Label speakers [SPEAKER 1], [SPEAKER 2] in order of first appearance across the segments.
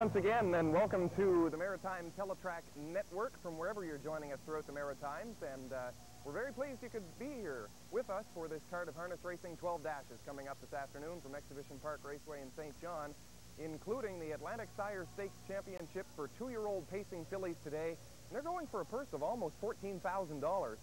[SPEAKER 1] Once again, and welcome to the Maritime Teletrack Network from wherever you're joining us throughout the Maritimes. And uh, we're very pleased you could be here with us for this Card of Harness Racing 12 Dashes coming up this afternoon from Exhibition Park Raceway in St. John, including the Atlantic Sire Stakes Championship for two-year-old pacing fillies today. And they're going for a purse of almost $14,000,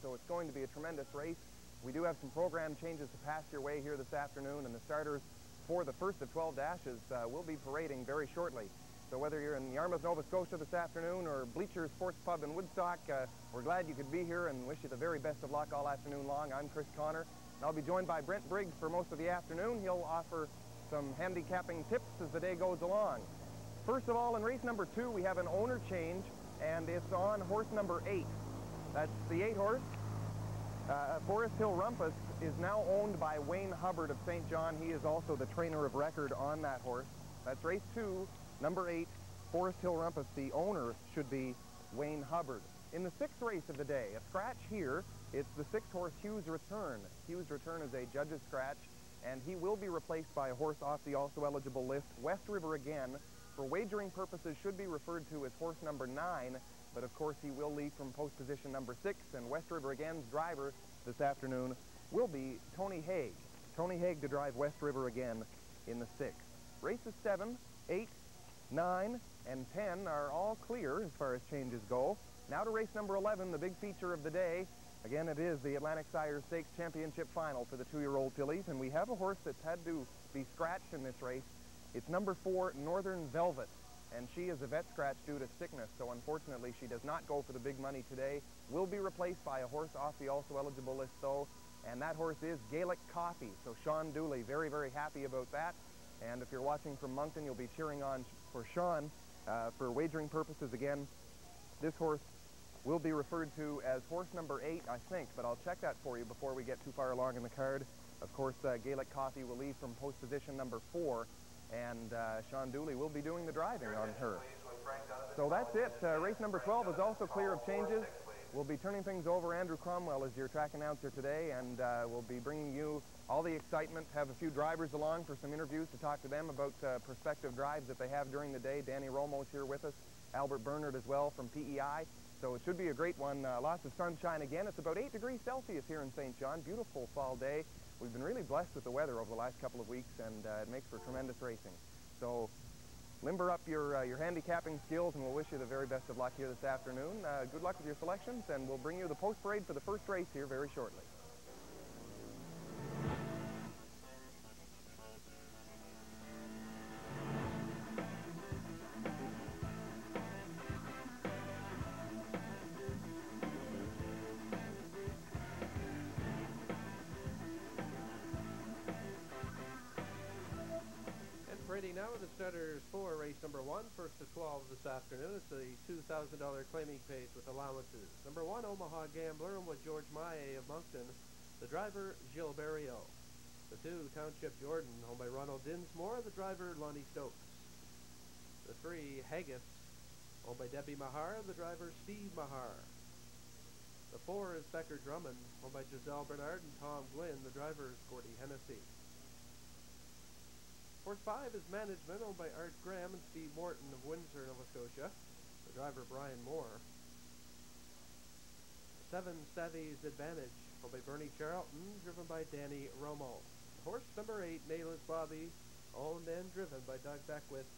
[SPEAKER 1] so it's going to be a tremendous race. We do have some program changes to pass your way here this afternoon, and the starters for the first of 12 dashes uh, will be parading very shortly. So whether you're in Yarmouth, Nova Scotia this afternoon or Bleacher Sports Pub in Woodstock, uh, we're glad you could be here and wish you the very best of luck all afternoon long. I'm Chris Connor, and I'll be joined by Brent Briggs for most of the afternoon. He'll offer some handicapping tips as the day goes along. First of all, in race number two, we have an owner change, and it's on horse number eight. That's the eight horse. Uh, Forest Hill Rumpus is now owned by Wayne Hubbard of St. John. He is also the trainer of record on that horse. That's race two, Number eight, Forest Hill Rumpus, the owner should be Wayne Hubbard. In the sixth race of the day, a scratch here, it's the sixth horse Hughes Return. Hughes Return is a judge's scratch, and he will be replaced by a horse off the also eligible list, West River again. For wagering purposes, should be referred to as horse number nine, but of course he will lead from post position number six, and West River again's driver this afternoon will be Tony Haig. Tony Haig to drive West River again in the sixth. Races seven, eight, 9, and 10 are all clear as far as changes go. Now to race number 11, the big feature of the day. Again, it is the Atlantic Sire Stakes Championship Final for the two-year-old fillies, and we have a horse that's had to be scratched in this race. It's number four, Northern Velvet, and she is a vet scratch due to sickness, so unfortunately she does not go for the big money today. Will be replaced by a horse off the also eligible list, though, and that horse is Gaelic Coffee. So Sean Dooley, very, very happy about that. And if you're watching from Moncton, you'll be cheering on for Sean. Uh, for wagering purposes, again, this horse will be referred to as horse number eight, I think, but I'll check that for you before we get too far along in the card. Of course, uh, Gaelic Coffee will leave from post position number four, and uh, Sean Dooley will be doing the driving on her. So that's it. Uh, race number 12 is also clear of changes. We'll be turning things over. Andrew Cromwell is your track announcer today, and uh, we'll be bringing you all the excitement, have a few drivers along for some interviews to talk to them about uh, prospective drives that they have during the day. Danny Romo's here with us, Albert Bernard as well from PEI. So it should be a great one. Uh, lots of sunshine again. It's about 8 degrees Celsius here in St. John. Beautiful fall day. We've been really blessed with the weather over the last couple of weeks, and uh, it makes for tremendous racing. So limber up your, uh, your handicapping skills, and we'll wish you the very best of luck here this afternoon. Uh, good luck with your selections, and we'll bring you the post parade for the first race here very shortly.
[SPEAKER 2] Now with the starters for race number one, first to 12 this afternoon. It's a $2,000 claiming pace with allowances. Number one, Omaha Gambler, and with George Maillet of Moncton. The driver, Gilles Barrieau. The two, Township Jordan, owned by Ronald Dinsmore. The driver, Lonnie Stokes. The three, Haggis, owned by Debbie Mahar. The driver, Steve Mahar. The four is Becker Drummond, owned by Giselle Bernard and Tom Glynn. The driver Gordy Hennessy. Horse 5 is management owned by Art Graham and Steve Morton of Windsor, Nova Scotia. The driver, Brian Moore. 7 Savvy's Advantage owned by Bernie Charlton, driven by Danny Romo. Horse number 8, Nayless Bobby, owned and driven by Doug Beckwith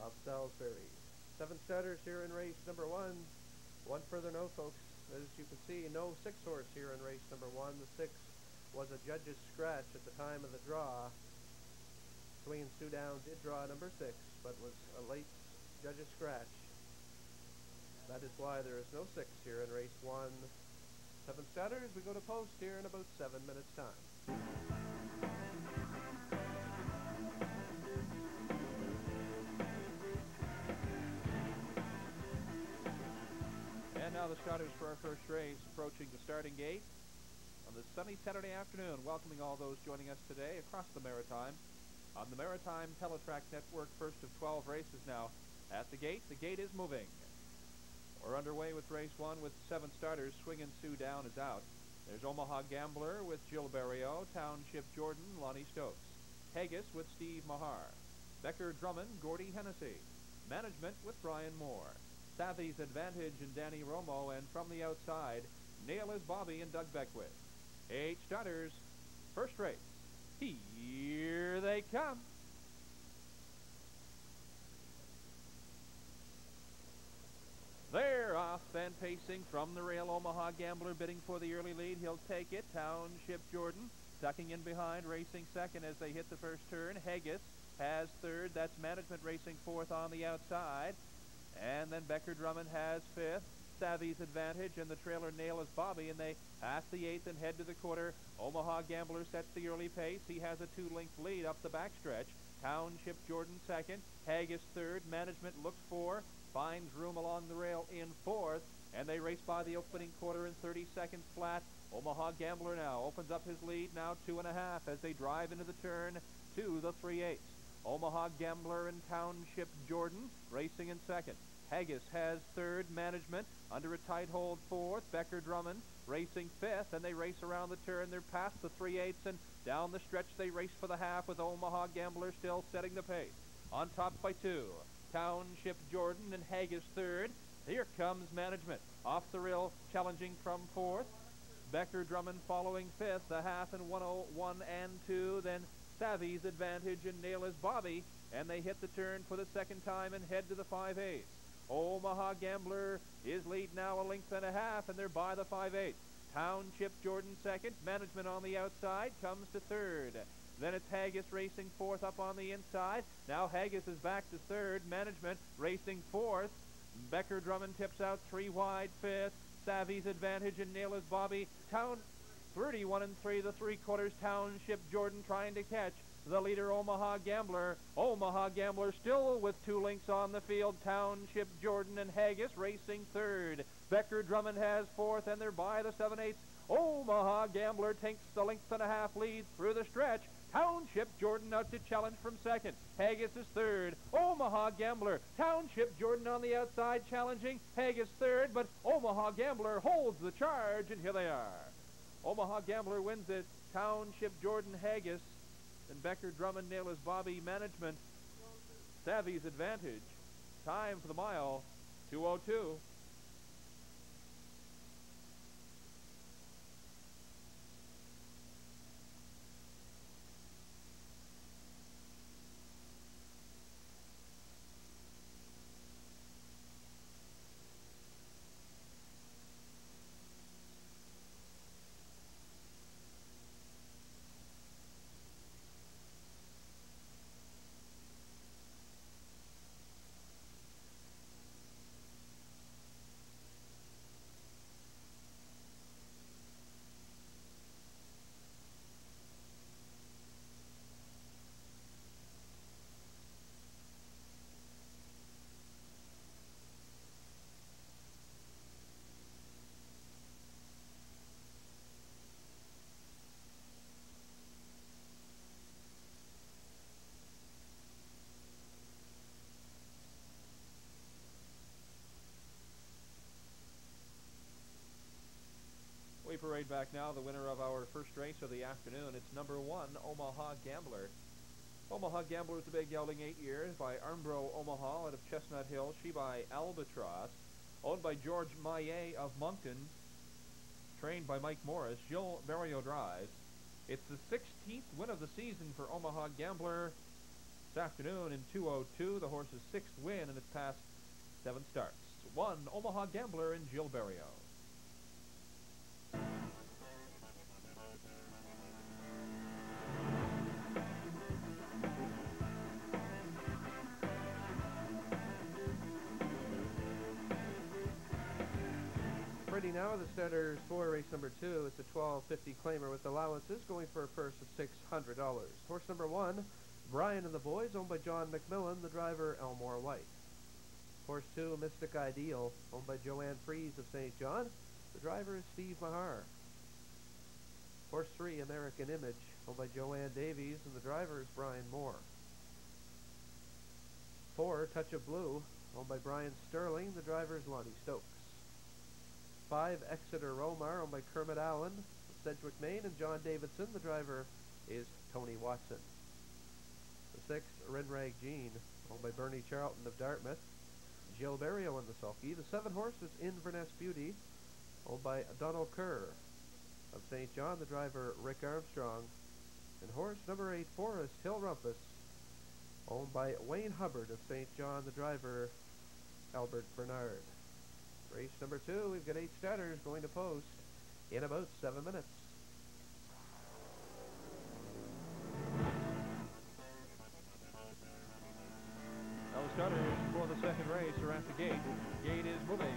[SPEAKER 2] of Salisbury. Seven starters here in race number 1. One further note, folks. As you can see, no six horse here in race number 1. The six was a judge's scratch at the time of the draw. Swain Down did draw number six, but was a late judge's scratch. That is why there is no six here in race one. Seven starters, we go to post here in about seven minutes' time.
[SPEAKER 3] And now the starters for our first race approaching the starting gate on this sunny Saturday afternoon, welcoming all those joining us today across the Maritime on the Maritime Teletrack Network. First of 12 races now at the gate. The gate is moving. We're underway with race one with seven starters. Swingin' Sue Down is out. There's Omaha Gambler with Gilles Barrieau, Township Jordan, Lonnie Stokes. Haggis with Steve Mahar. Becker Drummond, Gordy Hennessy. Management with Brian Moore. Savvy's Advantage and Danny Romo, and from the outside, Nail is Bobby and Doug Beckwith. Eight starters, first race. Here they come. They're off and pacing from the rail. Omaha Gambler bidding for the early lead. He'll take it. Township Jordan tucking in behind, racing second as they hit the first turn. Haggis has third. That's Management racing fourth on the outside. And then Becker Drummond has fifth. Savvy's advantage, and the trailer Nail is Bobby, and they pass the eighth and head to the quarter. Omaha Gambler sets the early pace. He has a two-length lead up the backstretch. Township Jordan second. Haggis third. Management looks for. Finds room along the rail in fourth. And they race by the opening quarter in 30 seconds flat. Omaha Gambler now opens up his lead, now two and a half as they drive into the turn to the three-eighths. Omaha Gambler and Township Jordan racing in second. Haggis has third management under a tight hold fourth. Becker Drummond racing fifth, and they race around the turn. They're past the three-eighths, and down the stretch they race for the half with Omaha Gambler still setting the pace. On top by two. Township Jordan and Haggis third. Here comes management. Off the rail, challenging from fourth. Becker Drummond following fifth, the half and 101 and 2. Then Savvy's advantage and Nail is Bobby, and they hit the turn for the second time and head to the 5 8 Omaha Gambler is lead now a length and a half, and they're by the 5 8 Township Jordan second. Management on the outside comes to third. Then it's Haggis racing fourth up on the inside. Now Haggis is back to third. Management racing fourth. Becker Drummond tips out three wide fifth. Savvy's advantage and Nail is Bobby. Town 31 and 3, the three quarters Township Jordan trying to catch the leader Omaha Gambler. Omaha Gambler still with two links on the field. Township Jordan and Haggis racing third. Becker Drummond has fourth and they're by the 7 8 Omaha Gambler takes the length and a half lead through the stretch. Township Jordan out to challenge from second. Haggis is third. Omaha Gambler. Township Jordan on the outside challenging. Haggis third, but Omaha Gambler holds the charge, and here they are. Omaha Gambler wins it. Township Jordan Haggis and Becker Drummond Nail is Bobby Management. Savvy's advantage. Time for the mile 202. Parade back now the winner of our first race of the afternoon. It's number one, Omaha Gambler. Omaha Gambler is the big gelding eight years by Armbro Omaha out of Chestnut Hill. She by Albatross. Owned by George Maillet of Moncton. Trained by Mike Morris. Gilles Barrieau drives. It's the 16th win of the season for Omaha Gambler. This afternoon in 202, the horse's sixth win, and it's past seven starts. One, Omaha Gambler and Gilles
[SPEAKER 2] Barrieau. Now, the starters for race number two. It's a 1250 claimer with allowances going for a purse of $600. Horse number one, Brian and the Boys, owned by John McMillan, the driver Elmore White. Horse two, Mystic Ideal, owned by Joanne Fries of St. John, the driver is Steve Mahar. Horse three, American Image, owned by Joanne Davies, and the driver is Brian Moore. Four, Touch of Blue, owned by Brian Sterling, the driver is Lonnie Stokes. Five, Exeter Romar, owned by Kermit Allen of Sedgwick, Maine, and John Davidson, the driver is Tony Watson. The six, Renrag Jean, owned by Bernie Charlton of Dartmouth. Gilles Barrieau in the sulky. The seven horse is Inverness Beauty, owned by Donald Kerr of St. John, the driver Rick Armstrong. And horse number eight, Forest Hill Rumpus, owned by Wayne Hubbard of St. John, the driver Albert Bernard. Race number two, we've got eight starters going to post in about seven minutes.
[SPEAKER 3] The starters for the second race are at the gate. Gate is moving.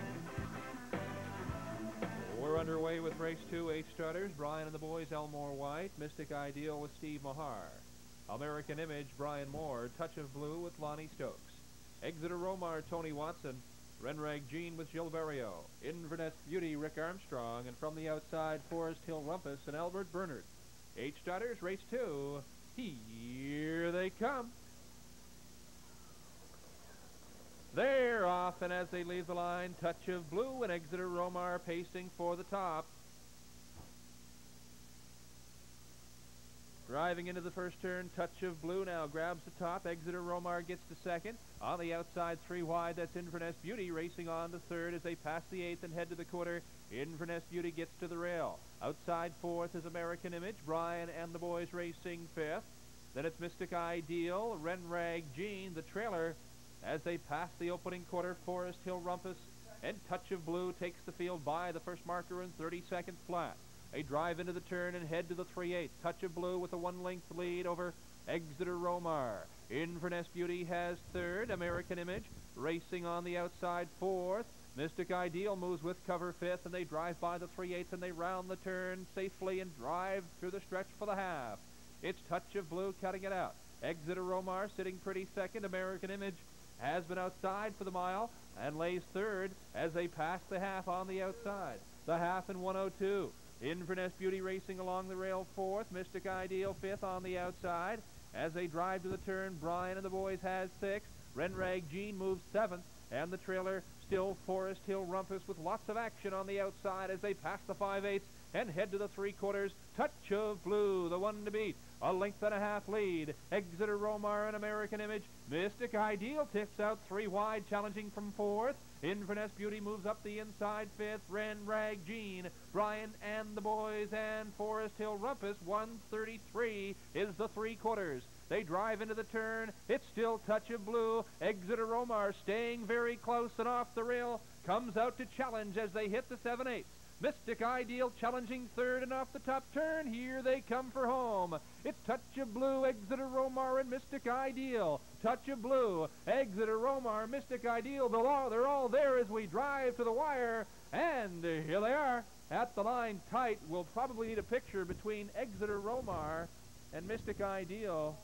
[SPEAKER 3] We're underway with race two, eight starters. Brian and the boys, Elmore White. Mystic Ideal with Steve Mahar. American Image, Brian Moore. Touch of Blue with Lonnie Stokes. Exeter Romar, Tony Watson. Renrag Jean with Gilles Barrieau. Inverness Beauty, Rick Armstrong. And from the outside, Forest Hill Rumpus and Albert Bernard. Eight starters, race two. Here they come. They're off, and as they leave the line, Touch of Blue and Exeter Romar pacing for the top. Driving into the first turn, Touch of Blue now grabs the top. Exeter Romar gets to second. On the outside, three wide, that's Inverness Beauty racing on to third as they pass the eighth and head to the quarter. Inverness Beauty gets to the rail. Outside fourth is American Image. Brian and the boys racing fifth. Then it's Mystic Ideal, Renrag Jean, the trailer. As they pass the opening quarter, Forest Hill Rumpus and Touch of Blue takes the field by the first marker in 30 seconds flat. They drive into the turn and head to the 3-8. Touch of Blue with a one-length lead over Exeter Romar. Inverness Beauty has third. American Image racing on the outside fourth. Mystic Ideal moves with cover fifth, and they drive by the 3-8 and they round the turn safely and drive through the stretch for the half. It's Touch of Blue cutting it out. Exeter Romar sitting pretty second. American Image has been outside for the mile and lays third as they pass the half on the outside. The half in 102. Inverness Beauty racing along the rail fourth. Mystic Ideal fifth on the outside. As they drive to the turn, Brian and the boys has sixth. Renrag Jean moves seventh. And the trailer still Forest Hill Rumpus with lots of action on the outside as they pass the 5-8 and head to the three quarters. Touch of Blue, the one to beat. A length and a half lead. Exeter Romar and American Image. Mystic Ideal tips out three wide, challenging from fourth. Inverness Beauty moves up the inside fifth. Ren Rag Jean, Brian and the boys, and Forest Hill Rumpus. 133 is the three quarters. They drive into the turn. It's still Touch of Blue. Exeter Romar staying very close and off the rail. Comes out to challenge as they hit the 7-8. Mystic Ideal challenging third and off the top turn. Here they come for home. It's Touch of Blue, Exeter Romar, and Mystic Ideal. Touch of Blue, Exeter Romar, Mystic Ideal. They're all, they're all there as we drive to the wire. And here they are at the line tight. We'll probably need a picture between Exeter Romar and Mystic Ideal.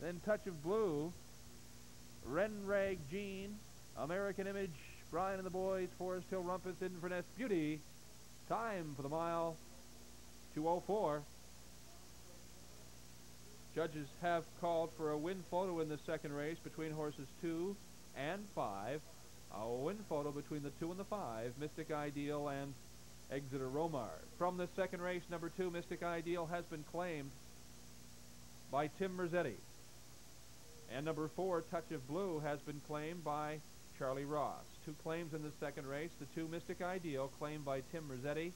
[SPEAKER 3] Then Touch of Blue, Renrag Jean, American Image, Brian and the Boys, Forest Hill Rumpus, Inverness Beauty. Time for the mile, 204. Judges have called for a win photo in the second race between horses 2 and 5. A win photo between the 2 and the 5, Mystic Ideal and Exeter Romar. From the second race, number 2, Mystic Ideal has been claimed by Tim Merzetti. And number 4, Touch of Blue, has been claimed by Charlie Ross. Two claims in the second race. The 2, Mystic Ideal, claimed by Tim Merzetti.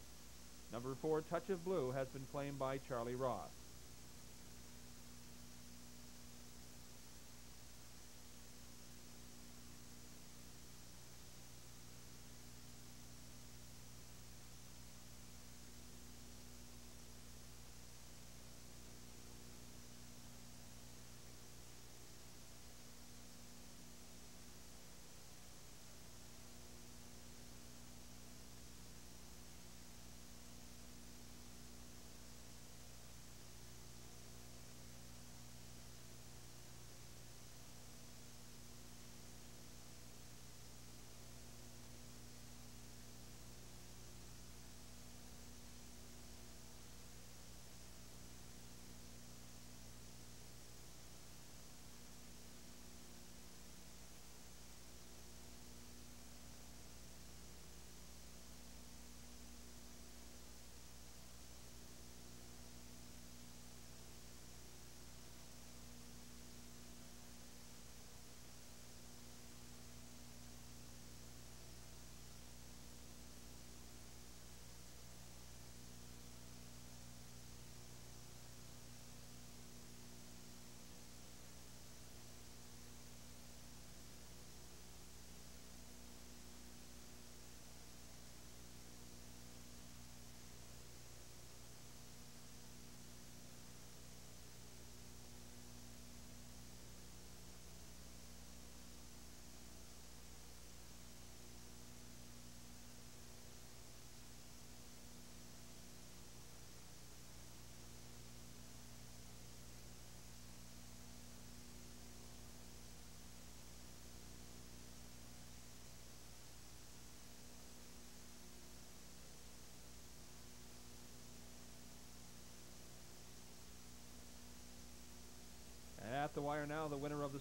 [SPEAKER 3] Number 4, Touch of Blue, has been claimed by Charlie Ross.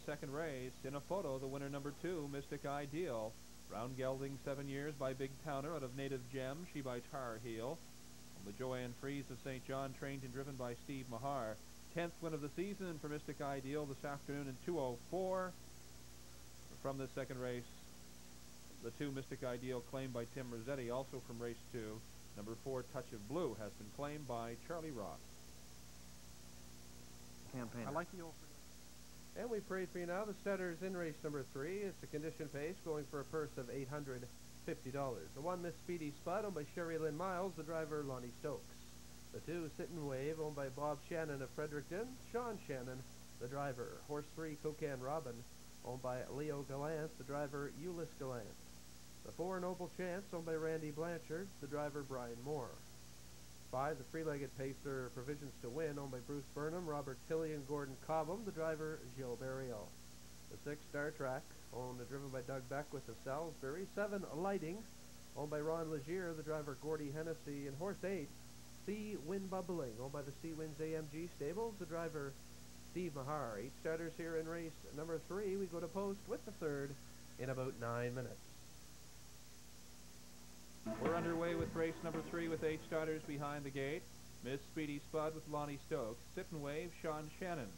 [SPEAKER 3] Second race. In a photo, the winner number two, Mystic Ideal. Round gelding seven years by Big Towner out of Native Gem, she by Tar Heel. On the Joanne Fries of St. John, trained and driven by Steve Mahar. Tenth win of the season for Mystic Ideal this afternoon in 204. From the second race, the two Mystic Ideal claimed by Tim Rossetti, also from race two. Number four, Touch of Blue, has been claimed by Charlie Ross.
[SPEAKER 1] Campaign.
[SPEAKER 3] I like the old.
[SPEAKER 2] And we pray for you now the starters in race number three. It's a condition pace going for a purse of $850. The one Miss Speedy Spud owned by Sherry Lynn Miles, the driver Lonnie Stokes. The two Sit and Wave owned by Bob Shannon of Fredericton, Sean Shannon, the driver. Horse three Cocan Robin owned by Leo Gallant, the driver Euless Gallant. The four Noble Chance owned by Randy Blanchard, the driver Brian Moore. Five, the three-legged pacer Provisions to Win, owned by Bruce Burnham, Robert Tilley, and Gordon Cobham. The driver, Gilles Barrieau. The six, Star Track, owned and driven by Doug Beckwith of Salisbury. Seven, Lighting, owned by Ron Legier, the driver Gordy Hennessy. And horse eight, Sea Wind Bubbling, owned by the Sea Winds AMG Stables. The driver, Steve Mahar. Eight starters here in race number three. We go to post with the third in about nine minutes.
[SPEAKER 3] We're underway with race number three with eight starters behind the gate. Miss Speedy Spud with Lonnie Stokes. Sit and Wave, Sean Shannon.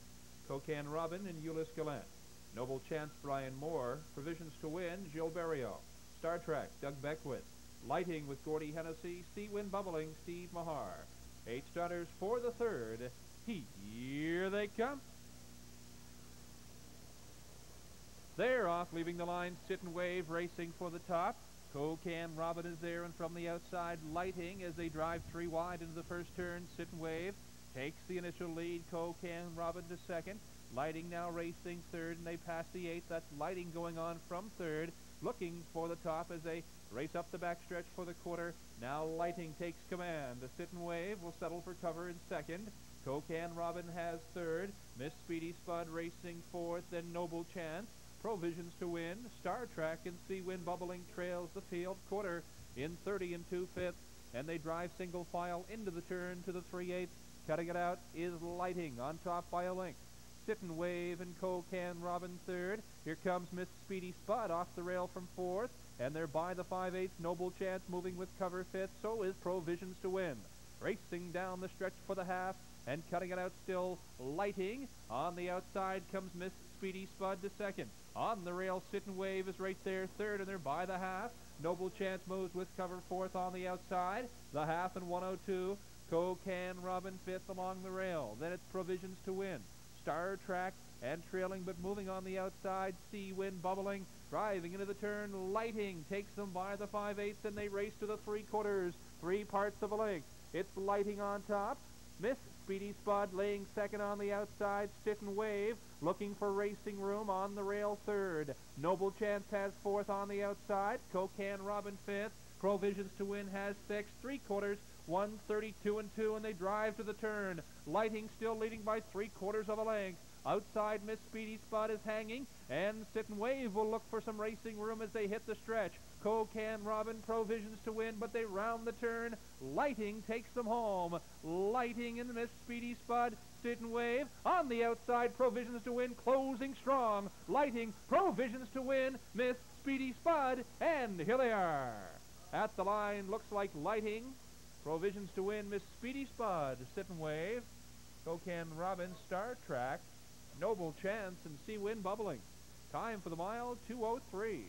[SPEAKER 3] Cocan Robin and Euless Gallant. Noble Chance, Brian Moore. Provisions to Win, Gilles Barrieau. Star Trek, Doug Beckwith. Lighting with Gordy Hennessy. Sea Wind Bubbling, Steve Mahar. Eight starters for the third. Here they come. They're off, leaving the line. Sit and Wave racing for the top. Cocan Robin is there, and from the outside, lighting as they drive three wide into the first turn. Sit and Wave takes the initial lead. Cocan Robin to second. Lighting now racing third, and they pass the eighth. That's Lighting going on from third, looking for the top as they race up the backstretch for the quarter. Now Lighting takes command. The Sit and Wave will settle for cover in second. Cocan Robin has third. Miss Speedy Spud racing fourth, then Noble Chance. Provisions to win. Star Trek and Sea Wind Bubbling trails the field quarter in 30 and 2 fifths, and they drive single file into the turn to the 3 8 Cutting it out is Lighting on top by a length. Sit and Wave and Cocan Robin third. Here comes Miss Speedy Spud off the rail from fourth, and they're by the 5 8 Noble Chance moving with cover fifth. So is Provisions to win. Racing down the stretch for the half and cutting it out still Lighting. On the outside comes Miss Speedy Spud to second. On the rail, Sit and Wave is right there, third, and they're by the half. Noble Chance moves with cover fourth on the outside. The half and 102. Cocan Robin fifth along the rail. Then it's Provisions to win. Star Track and trailing, but moving on the outside. Sea Wind bubbling, driving into the turn. Lighting takes them by the 5 eighths, and they race to the three quarters. Three parts of a length. It's Lighting on top. Miss Speedy Spud laying second on the outside. Sit and Wave looking for racing room on the rail third. Noble Chance has fourth on the outside. Cocan Robin fifth. Provisions to win has six. Three quarters. 132 and 2 and they drive to the turn. Lighting still leading by three quarters of a length. Outside Miss Speedy Spud is hanging and Sit and Wave will look for some racing room as they hit the stretch. Cocan Robin provisions to win, but they round the turn. Lighting takes them home. Lighting in the Miss Speedy Spud. Sit and Wave on the outside. Provisions to win, closing strong. Lighting, provisions to win. Miss Speedy Spud, and here they are. At the line, looks like Lighting. Provisions to win, Miss Speedy Spud. Sit and Wave. Cocan Robin, Star Track. Noble Chance, and Sea Wind Bubbling. Time for the mile, 203.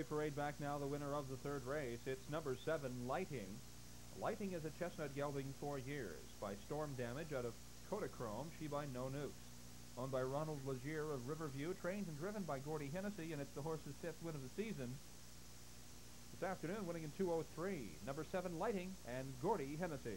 [SPEAKER 3] We parade back now the winner of the third race. It's number seven, Lighting. Lighting is a chestnut gelding four years by storm damage out of Kodachrome, she by No Nukes. Owned by Ronald Legier of Riverview, trained and driven by Gordy Hennessy, and it's the horse's fifth win of the season. This afternoon, winning in 203, number seven, Lighting, and Gordy Hennessy.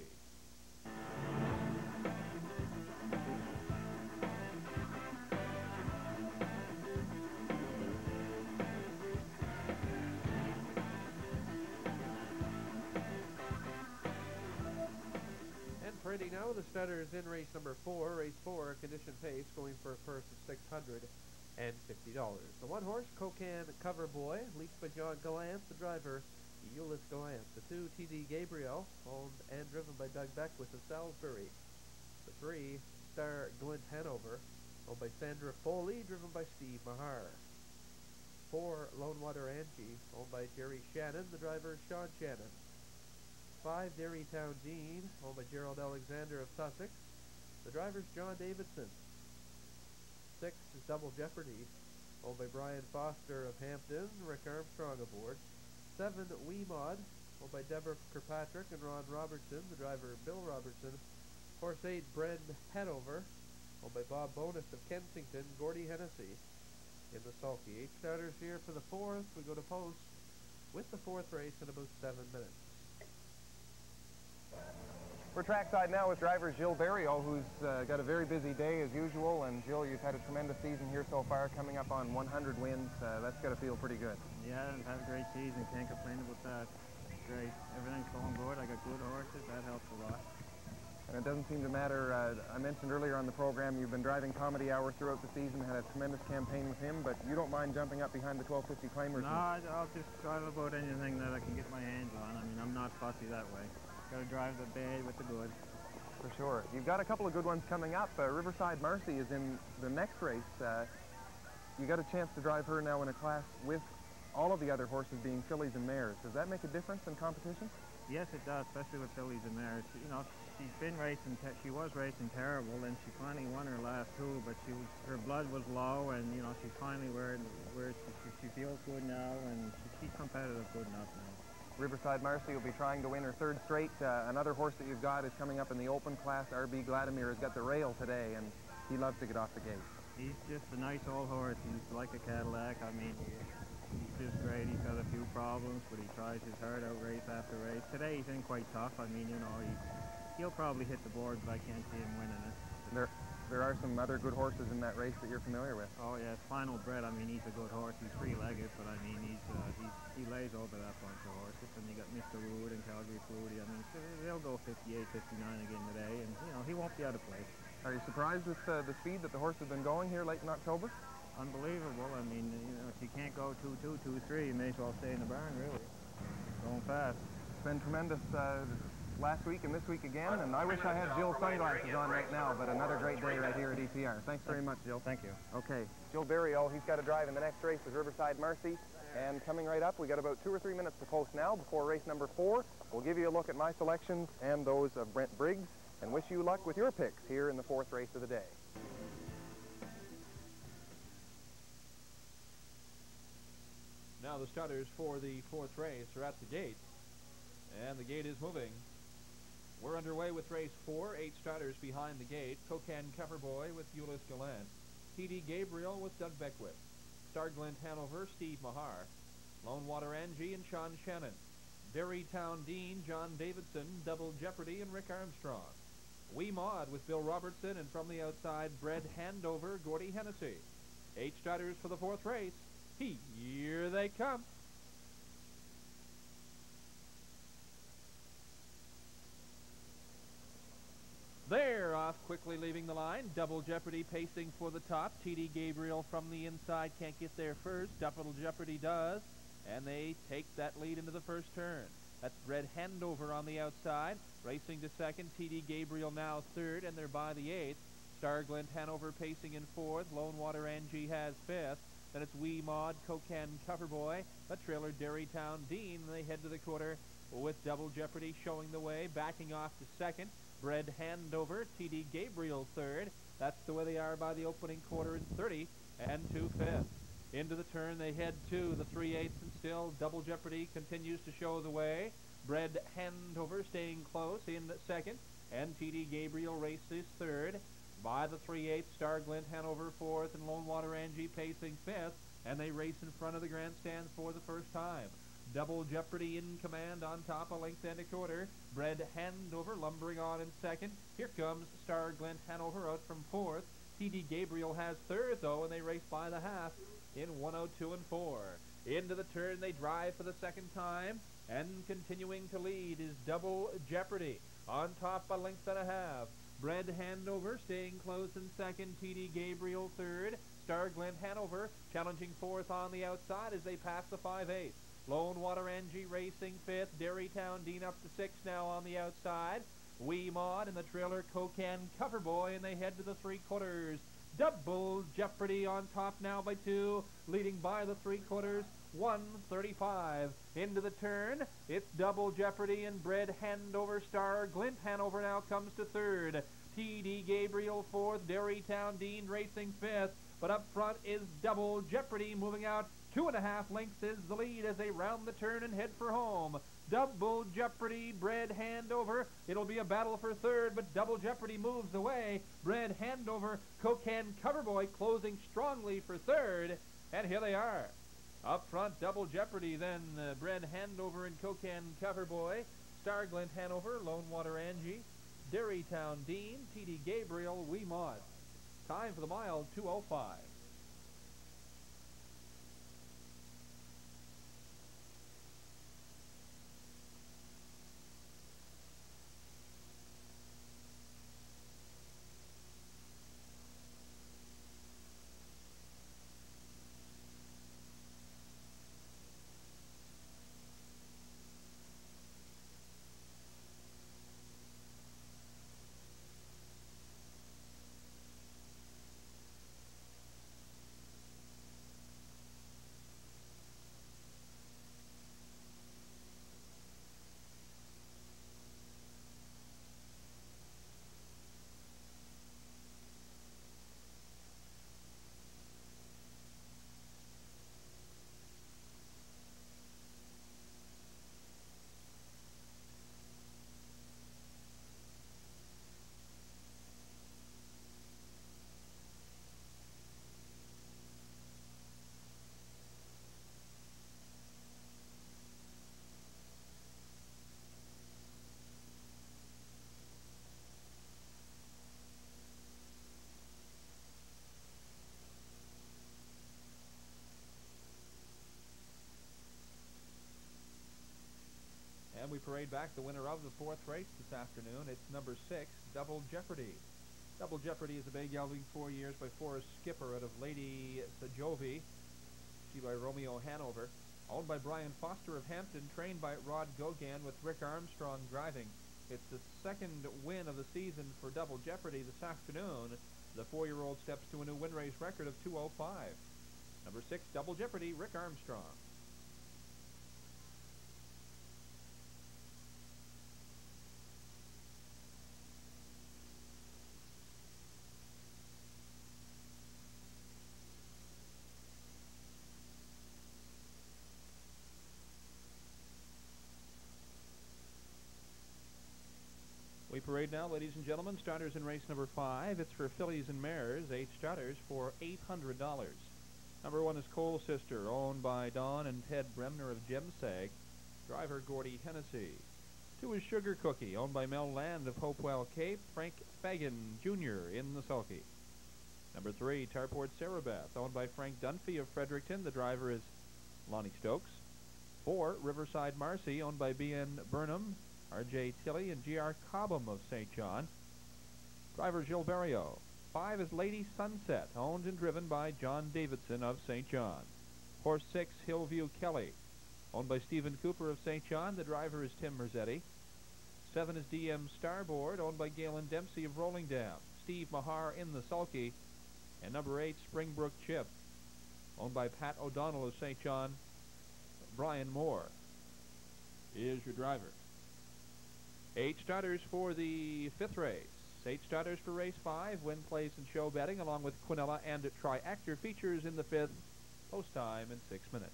[SPEAKER 2] The starters in race number four, race four, condition pace, going for a purse of six hundred and fifty dollars. The one horse, Cocan Cover Boy, leased by John Gallant, the driver, Euless Gallant. The two, TD Gabriel, owned and driven by Doug Beckwith of Salisbury. The three, Star Glint Hanover, owned by Sandra Foley, driven by Steve Mahar. Four, Lone Water Angie, owned by Jerry Shannon, the driver, Sean Shannon. 5 Derrytown Dean, owned by Gerald Alexander of Sussex. The driver's John Davidson. 6 is Double Jeopardy, owned by Brian Foster of Hampton, Rick Armstrong aboard. 7 Wee Mod, owned by Deborah Kirkpatrick and Ron Robertson, the driver Bill Robertson. Horse 8 Bren Hanover, owned by Bob Bonus of Kensington, Gordy Hennessy in the sulky. Eight starters here for the fourth. We go to post with the fourth race in about seven minutes.
[SPEAKER 1] We're trackside now with driver Gilles Barrieau, who's uh, got a very busy day as usual. And Gilles, you've had a tremendous season here so far, coming up on 100 wins. Uh, that's got to feel pretty good.
[SPEAKER 4] Yeah, I've had a great season. Can't complain about that. Great. Everything's going good. I got good horses. That helps a lot.
[SPEAKER 1] And it doesn't seem to matter. Uh, I mentioned earlier on the program you've been driving Comedy Hour throughout the season, had a tremendous campaign with him, but you don't mind jumping up behind the 1250 claimers.
[SPEAKER 4] No, I'll just drive about anything that I can get my hands on. I mean, I'm not fussy that way. Got to drive the bad with the good.
[SPEAKER 1] For sure. You've got a couple of good ones coming up. Uh, Riverside Marcy is in the next race. Uh, you got a chance to drive her now in a class with all of the other horses being fillies and mares. Does that make a difference in competition?
[SPEAKER 4] Yes, it does, especially with fillies and mares. You know, she's been racing. she was racing terrible, and she finally won her last two. But she was, her blood was low, and you know, she's finally where where she, she feels good now, and she, she's competitive good enough now.
[SPEAKER 1] Riverside Marcy will be trying to win her third straight. Uh, another horse that you've got is coming up in the open class. RB Gladimir has got the rail today, and he loves to get off the gate.
[SPEAKER 4] He's just a nice old horse. He's like a Cadillac. I mean, he's just great. He's got a few problems, but he tries his heart out race after race. Today he's been quite tough. I mean, you know, he, he'll probably hit the board, but I can't see him winning it.
[SPEAKER 1] There, there are some other good horses in that race that you're familiar with.
[SPEAKER 4] Oh yeah, Final Bred. I mean, he's a good horse. He's three-legged, but I mean, he's, uh, he's he lays over that bunch of horses. And you got Mr. Wood and Calgary Flutie. I mean, they'll go 58, 59 again today, and you know he won't be out of place.
[SPEAKER 1] Are you surprised with uh, the speed that the horse has been going here late in October?
[SPEAKER 4] Unbelievable. I mean, you know, if you can't go two, two, two, three, you may as well stay in the barn, really. Going fast.
[SPEAKER 1] It's been tremendous. Uh, last week and this week again, and I wish I had Gilles' sunglasses on right now, but another great day right here at EPR. Thanks very much, Gilles.
[SPEAKER 4] Thank you.
[SPEAKER 1] Okay, Gilles Barrieau, he's got to drive in the next race with Riverside Mercy, and coming right up, we got about two or three minutes to post now before race number four. We'll give you a look at my selections and those of Brent Briggs, and wish you luck with your picks here in the fourth race of the day.
[SPEAKER 3] Now the starters for the fourth race are at the gate, and the gate is moving. We're underway with race four, eight starters behind the gate. Cocan Coverboy with Euless Gallant. T.D. Gabriel with Doug Beckwith. Star Glint Hanover, Steve Mahar. Lone Water Angie and Sean Shannon. Derrytown Dean, John Davidson, Double Jeopardy, and Rick Armstrong. Wee Maud with Bill Robertson, and from the outside, Bren Hanover, Gordy Hennessy. Eight starters for the fourth race. Here they come. They're off quickly leaving the line. Double Jeopardy pacing for the top. TD Gabriel from the inside can't get there first. Double Jeopardy does. And they take that lead into the first turn. That's Bren Hanover on the outside. Racing to second. TD Gabriel now third. And they're by the eighth. Star Glint Hanover pacing in fourth. Lone Water Angie has fifth. Then it's Wee Maud, Cocan Coverboy, a trailer Derrytown Dean. They head to the quarter with Double Jeopardy showing the way, backing off to second. Bren Hanover, TD Gabriel third. That's the way they are by the opening quarter in 30 and two two fifth. Into the turn they head to the 3 eighths and still Double Jeopardy continues to show the way. Bren Hanover staying close in second. And TD Gabriel races third. By the 3 8 Star Glint Hanover fourth and Lone Water Angie pacing fifth. And they race in front of the grandstands for the first time. Double Jeopardy in command on top, a length and a quarter. Bren Hanover lumbering on in second. Here comes Star Glint Hanover out from fourth. TD Gabriel has third though, and they race by the half in 102 and 4. Into the turn they drive for the second time, and continuing to lead is Double Jeopardy on top a length and a half. Bren Hanover staying close in second. TD Gabriel third. Star Glint Hanover challenging fourth on the outside as they pass the 5-8. Lone Water Angie racing fifth. Derrytown Dean up to six now on the outside. Wee Maud and the trailer Cocan Coverboy, and they head to the three quarters. Double Jeopardy on top now by two, leading by the three quarters. 135 into the turn. It's Double Jeopardy and Bren Hanover Star. Glint Hanover now comes to third. TD Gabriel fourth. Derrytown Dean racing fifth. But up front is Double Jeopardy moving out. Two and a half lengths is the lead as they round the turn and head for home. Double Jeopardy, Bren Hanover. It'll be a battle for third, but Double Jeopardy moves away. Bren Hanover, Cocan Coverboy closing strongly for third. And here they are. Up front, Double Jeopardy, then uh, Bren Hanover and Cocan Coverboy. Star Glint Hanover, Lone Water Angie, Derrytown Dean, TD Gabriel, Wee Maud. Time for the mile, 205. And we parade back the winner of the fourth race this afternoon. It's number six, Double Jeopardy. Double Jeopardy is a bay gelding four years by Forrest Skipper out of Lady Sajovi. She by Romeo Hanover. Owned by Brian Foster of Hampton, trained by Rod Gogan with Rick Armstrong driving. It's the second win of the season for Double Jeopardy this afternoon. The four-year-old steps to a new win race record of 205. Number six, Double Jeopardy, Rick Armstrong. We parade now, ladies and gentlemen. Starters in race number five. It's for fillies and mares, eight starters for $800. Number one is Coal Sister, owned by Don and Ted Bremner of Jemseg. Driver Gordy Hennessy. Two is Sugar Cookie, owned by Mel Land of Hopewell Cape. Frank Fagan Jr. in the sulky. Number three, Tarport Sarabeth, owned by Frank Dunphy of Fredericton. The driver is Lonnie Stokes. Four, Riverside Marcy, owned by B.N. Burnham. R.J. Tilley and G.R. Cobham of St. John. Driver Barrieau. Five is Lady Sunset, owned and driven by John Davidson of St. John. Horse six, Hillview Kelly, owned by Stephen Cooper of St. John. The driver is Tim Merzetti. Seven is DM Starboard, owned by Galen Dempsey of Rolling Dam. Steve Mahar in the sulky. And number eight, Springbrook Chip, owned by Pat O'Donnell of St. John. Brian Moore is your driver. Eight starters for the fifth race. Eight starters for race five. Win, place, and show betting, along with Quinella and Triactor features in the fifth. Post time in six minutes.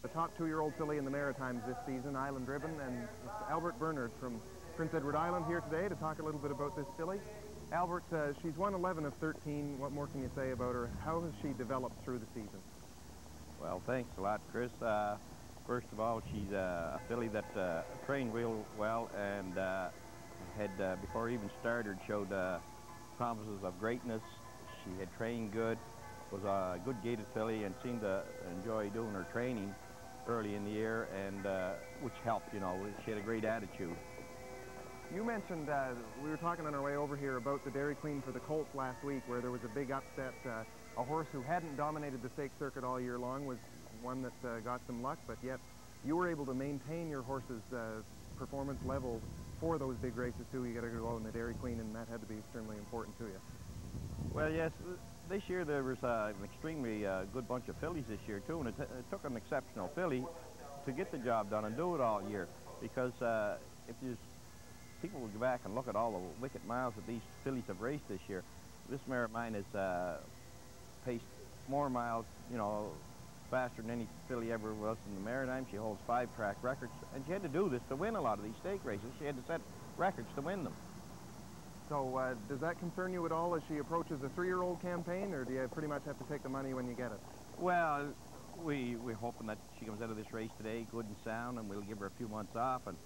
[SPEAKER 1] The top two-year-old filly in the Maritimes this season, Island Ribbon, and Albert Bernard from Prince Edward Island here today to talk a little bit about this filly. Albert, uh, she's won 11 of 13. What more can you say about her? How has she developed through the season?
[SPEAKER 5] Well, thanks a lot, Chris. Uh, first of all, she's uh, a filly that uh, trained real well and uh, had, uh, before even started, showed promises of greatness. She had trained good, was a good gaited filly, and seemed to enjoy doing her training early in the year, and which helped, you know. She had a great attitude.
[SPEAKER 1] You mentioned, uh, we were talking on our way over here about the Dairy Queen for the Colts last week where there was a big upset. Uh, a horse who hadn't dominated the stake circuit all year long was one that uh, got some luck, but yet you were able to maintain your horse's uh, performance level for those big races too. You got to go in the Dairy Queen, and that had to be extremely important to you.
[SPEAKER 5] Well, yes, this year there was uh, an extremely uh, good bunch of fillies this year too, and it, it, took an exceptional filly to get the job done and do it all year. Because if you people will go back and look at all the wicked miles that these fillies have raced this year. This mare of mine has uh, paced more miles, you know, faster than any filly ever was in the Maritime. She holds five track records, and she had to do this to win a lot of these stake races. She had to set records to win them.
[SPEAKER 1] So uh, does that concern you at all as she approaches a three-year-old campaign, or do you pretty much have to take the money when you get it?
[SPEAKER 5] Well, we, we're hoping that she comes out of this race today good and sound, and we'll give her a few months off, and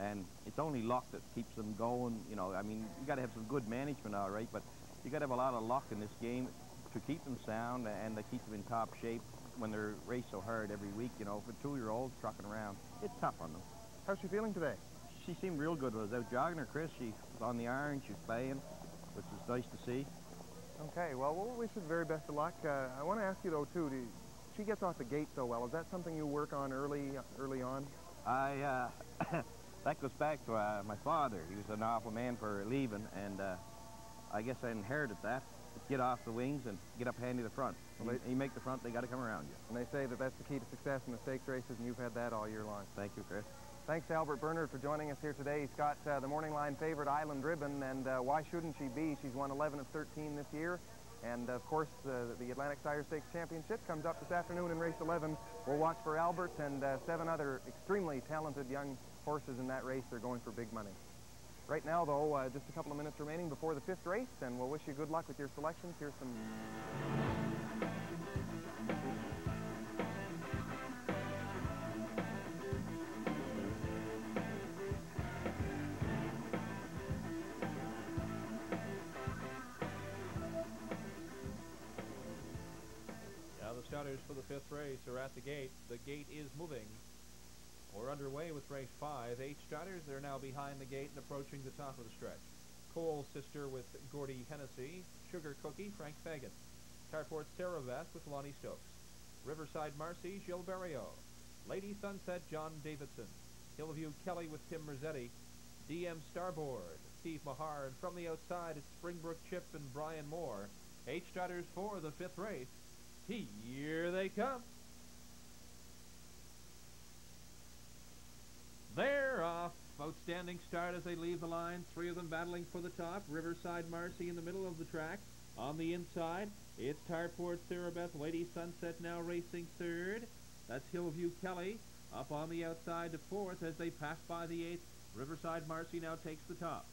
[SPEAKER 5] and it's only luck that keeps them going. You know, I mean, you got to have some good management, all right, but you got to have a lot of luck in this game to keep them sound and to keep them in top shape when they're raced so hard every week. You know, for two-year-olds trucking around, it's tough on them.
[SPEAKER 1] How's she feeling today?
[SPEAKER 5] She seemed real good. I was out jogging her, Chris. She was on the iron. She was playing, which is nice to see.
[SPEAKER 1] Okay, well, we'll wish her the very best of luck. Uh, I want to ask you, though, too, do, she gets off the gate so well. Is that something you work on early early on?
[SPEAKER 5] I, uh, that goes back to uh, my father. He was an awful man for leaving, and uh, I guess I inherited that. Get off the wings and get up handy the front. Well, you, you make the front, they got to come around you.
[SPEAKER 1] And they say that that's the key to success in the stakes races, and you've had that all year long.
[SPEAKER 5] Thank you, Chris.
[SPEAKER 1] Thanks to Albert Bernard for joining us here today. He's got uh, the morning line favorite Island Ribbon, and uh, why shouldn't she be? She's won 11 of 13 this year. And of course, uh, the Atlantic Sire Stakes Championship comes up this afternoon in race 11. We'll watch for Albert and uh, seven other extremely talented young horses in that race. They're going for big money. Right now, though, uh, just a couple of minutes remaining before the fifth race, and we'll wish you good luck with your selections. Here's some...
[SPEAKER 3] Now the starters for the fifth race are at the gate. The gate is moving. We're underway with race five. Eight starters. They're now behind the gate and approaching the top of the stretch. Cole Sister with Gordy Hennessy. Sugar Cookie, Frank Fagan. Tarport Sarabeth with Lonnie Stokes. Riverside Marcy, Barrieau. Lady Sunset, John Davidson. Hillview Kelly with Tim Merzetti. DM Starboard, Steve Mahar. And from the outside, it's Springbrook Chip and Brian Moore. Eight starters for the fifth race. Here they come. They're off. Outstanding start as they leave the line. Three of them battling for the top. Riverside Marcy in the middle of the track. On the inside, it's Tarport Sarabeth. Lady Sunset now racing third. That's Hillview Kelly. Up on the outside to fourth as they pass by the eighth. Riverside Marcy now takes the top.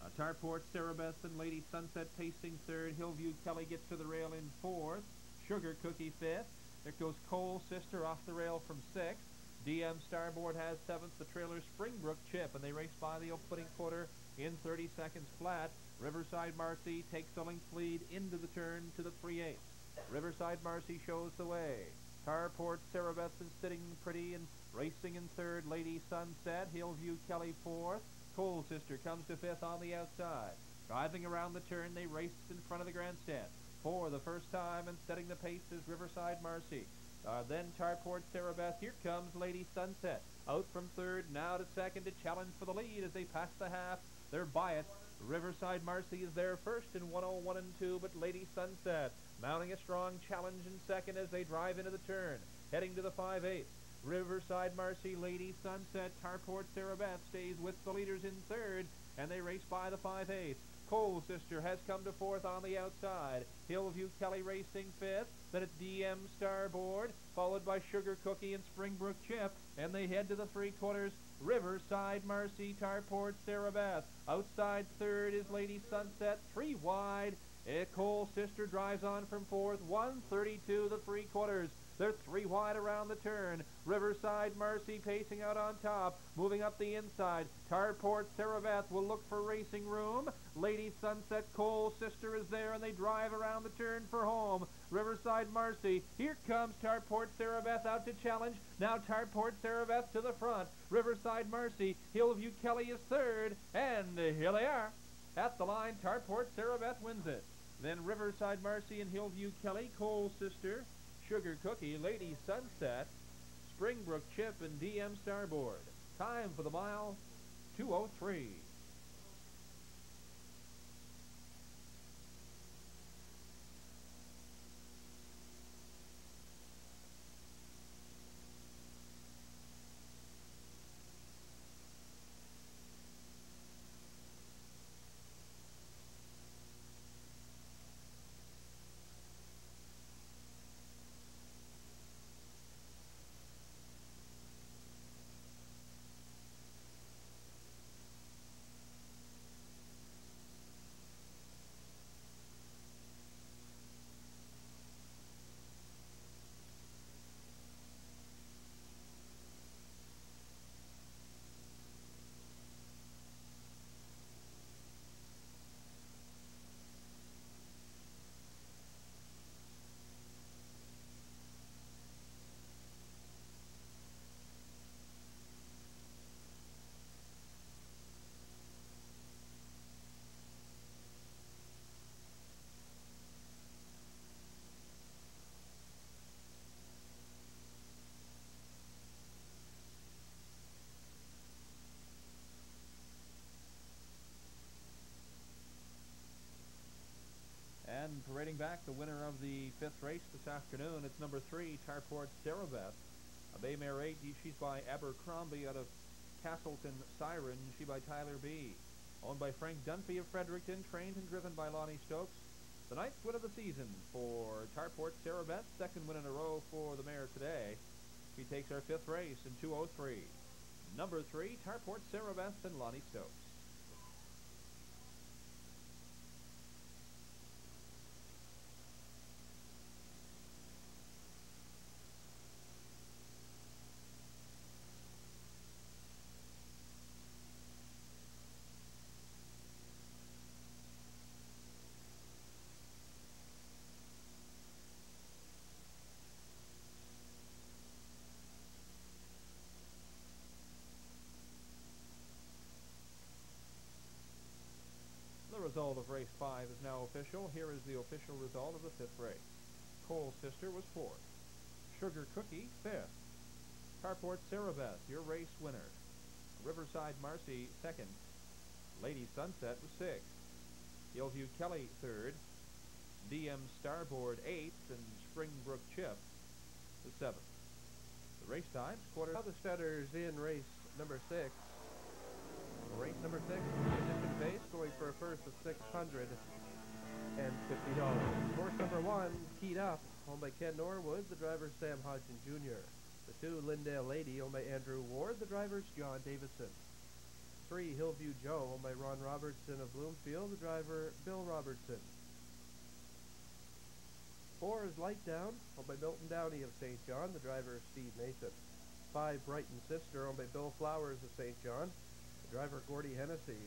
[SPEAKER 3] Uh, Tarport Sarabeth and Lady Sunset pacing third. Hillview Kelly gets to the rail in fourth. Sugar Cookie fifth. There goes Cole Sister off the rail from sixth. DM Starboard has seventh. The trailer Springbrook Chip, and they race by the opening quarter in 30 seconds flat. Riverside Marcy takes the length lead into the turn to the 3-8. Riverside Marcy shows the way. Tarport Sarah Bethson sitting pretty and racing in third. Lady Sunset, Hillview Kelly fourth. Cole Sister comes to fifth on the outside. Driving around the turn, they race in front of the grandstand. For the first time and setting the pace is Riverside Marcy. Uh, then Tarport Sarabeth. Here comes Lady Sunset. Out from third, now to second to challenge for the lead as they pass the half. They're by it. Riverside Marcy is there first in 101 and 2, but Lady Sunset mounting a strong challenge in second as they drive into the turn. Heading to the 5-8. Riverside Marcy, Lady Sunset, Tarport Sarabeth stays with the leaders in third, and they race by the 5-8. Cole Sister has come to fourth on the outside. Hillview Kelly racing fifth. Then it's DM Starboard, followed by Sugar Cookie and Springbrook Chip. And they head to the three quarters. Riverside Marcy, Tarport, Sarabeth. Outside third is Lady Sunset, three wide. Eh, Cole Sister drives on from fourth, 132 the three quarters. They're three wide around the turn. Riverside Mercy pacing out on top. Moving up the inside. Tarport Sarabeth will look for racing room. Lady Sunset Cole Sister is there and they drive around the turn for home. Riverside Mercy. Here comes Tarport Sarabeth out to challenge. Now Tarport Sarabeth to the front. Riverside Mercy. Hillview Kelly is third. And here they are. At the line, Tarport Sarabeth wins it. Then Riverside Mercy and Hillview Kelly, Cole Sister, Sugar Cookie, Lady Sunset, Springbrook Chip, and DM Starboard. Time for the mile, 203. And parading back, the winner of the fifth race this afternoon, it's number three, Tarport Sarabeth. A Bay Mare 8, she's by Abercrombie out of Castleton Siren, she by Tyler B. Owned by Frank Dunphy of Fredericton, trained and driven by Lonnie Stokes. The ninth win of the season for Tarport Sarabeth, second win in a row for the mare today. She takes our fifth race in 203. Number three, Tarport Sarabeth and Lonnie Stokes. The result of race five is now official. Here is the official result of the fifth race. Cole Sister was fourth. Sugar Cookie, fifth. Tarport Sarabeth, your race winner. Riverside Marcy, second. Lady Sunset was sixth. Hillview Kelly, third. DM Starboard, eighth. And Springbrook Chip, the seventh. The race times, quarter...
[SPEAKER 2] Now the stutters in race number six. Race number six, position base, going for a first of six hundred and fifty dollars. Horse number one, keyed up, owned by Ken Norwood, the driver Sam Hodgson Jr. The two, Lindale Lady, owned by Andrew Ward, the driver's John Davidson. Three, Hillview Joe, owned by Ron Robertson of Bloomfield, the driver Bill Robertson. Four is Light Down, owned by Milton Downey of St. John, the driver Steve Mason. Five, Brighton Sister, owned by Bill Flowers of St. John, driver Gordy Hennessy.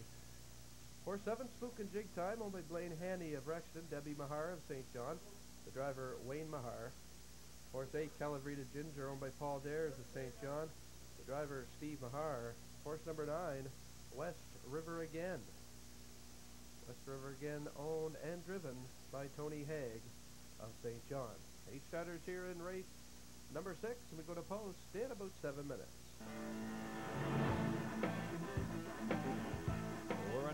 [SPEAKER 2] Horse seven, Spook and Jig Time, owned by Blaine Haney of Rexton, Debbie Mahar of St. John, the driver Wayne Mahar. Horse eight, Calavrita Ginger, owned by Paul Dares of St. John, the driver Steve Mahar. Horse number nine, West River Again. West River Again, owned and driven by Tony Haig of St. John. Eight starters here in race number six, and we go to post in about seven minutes.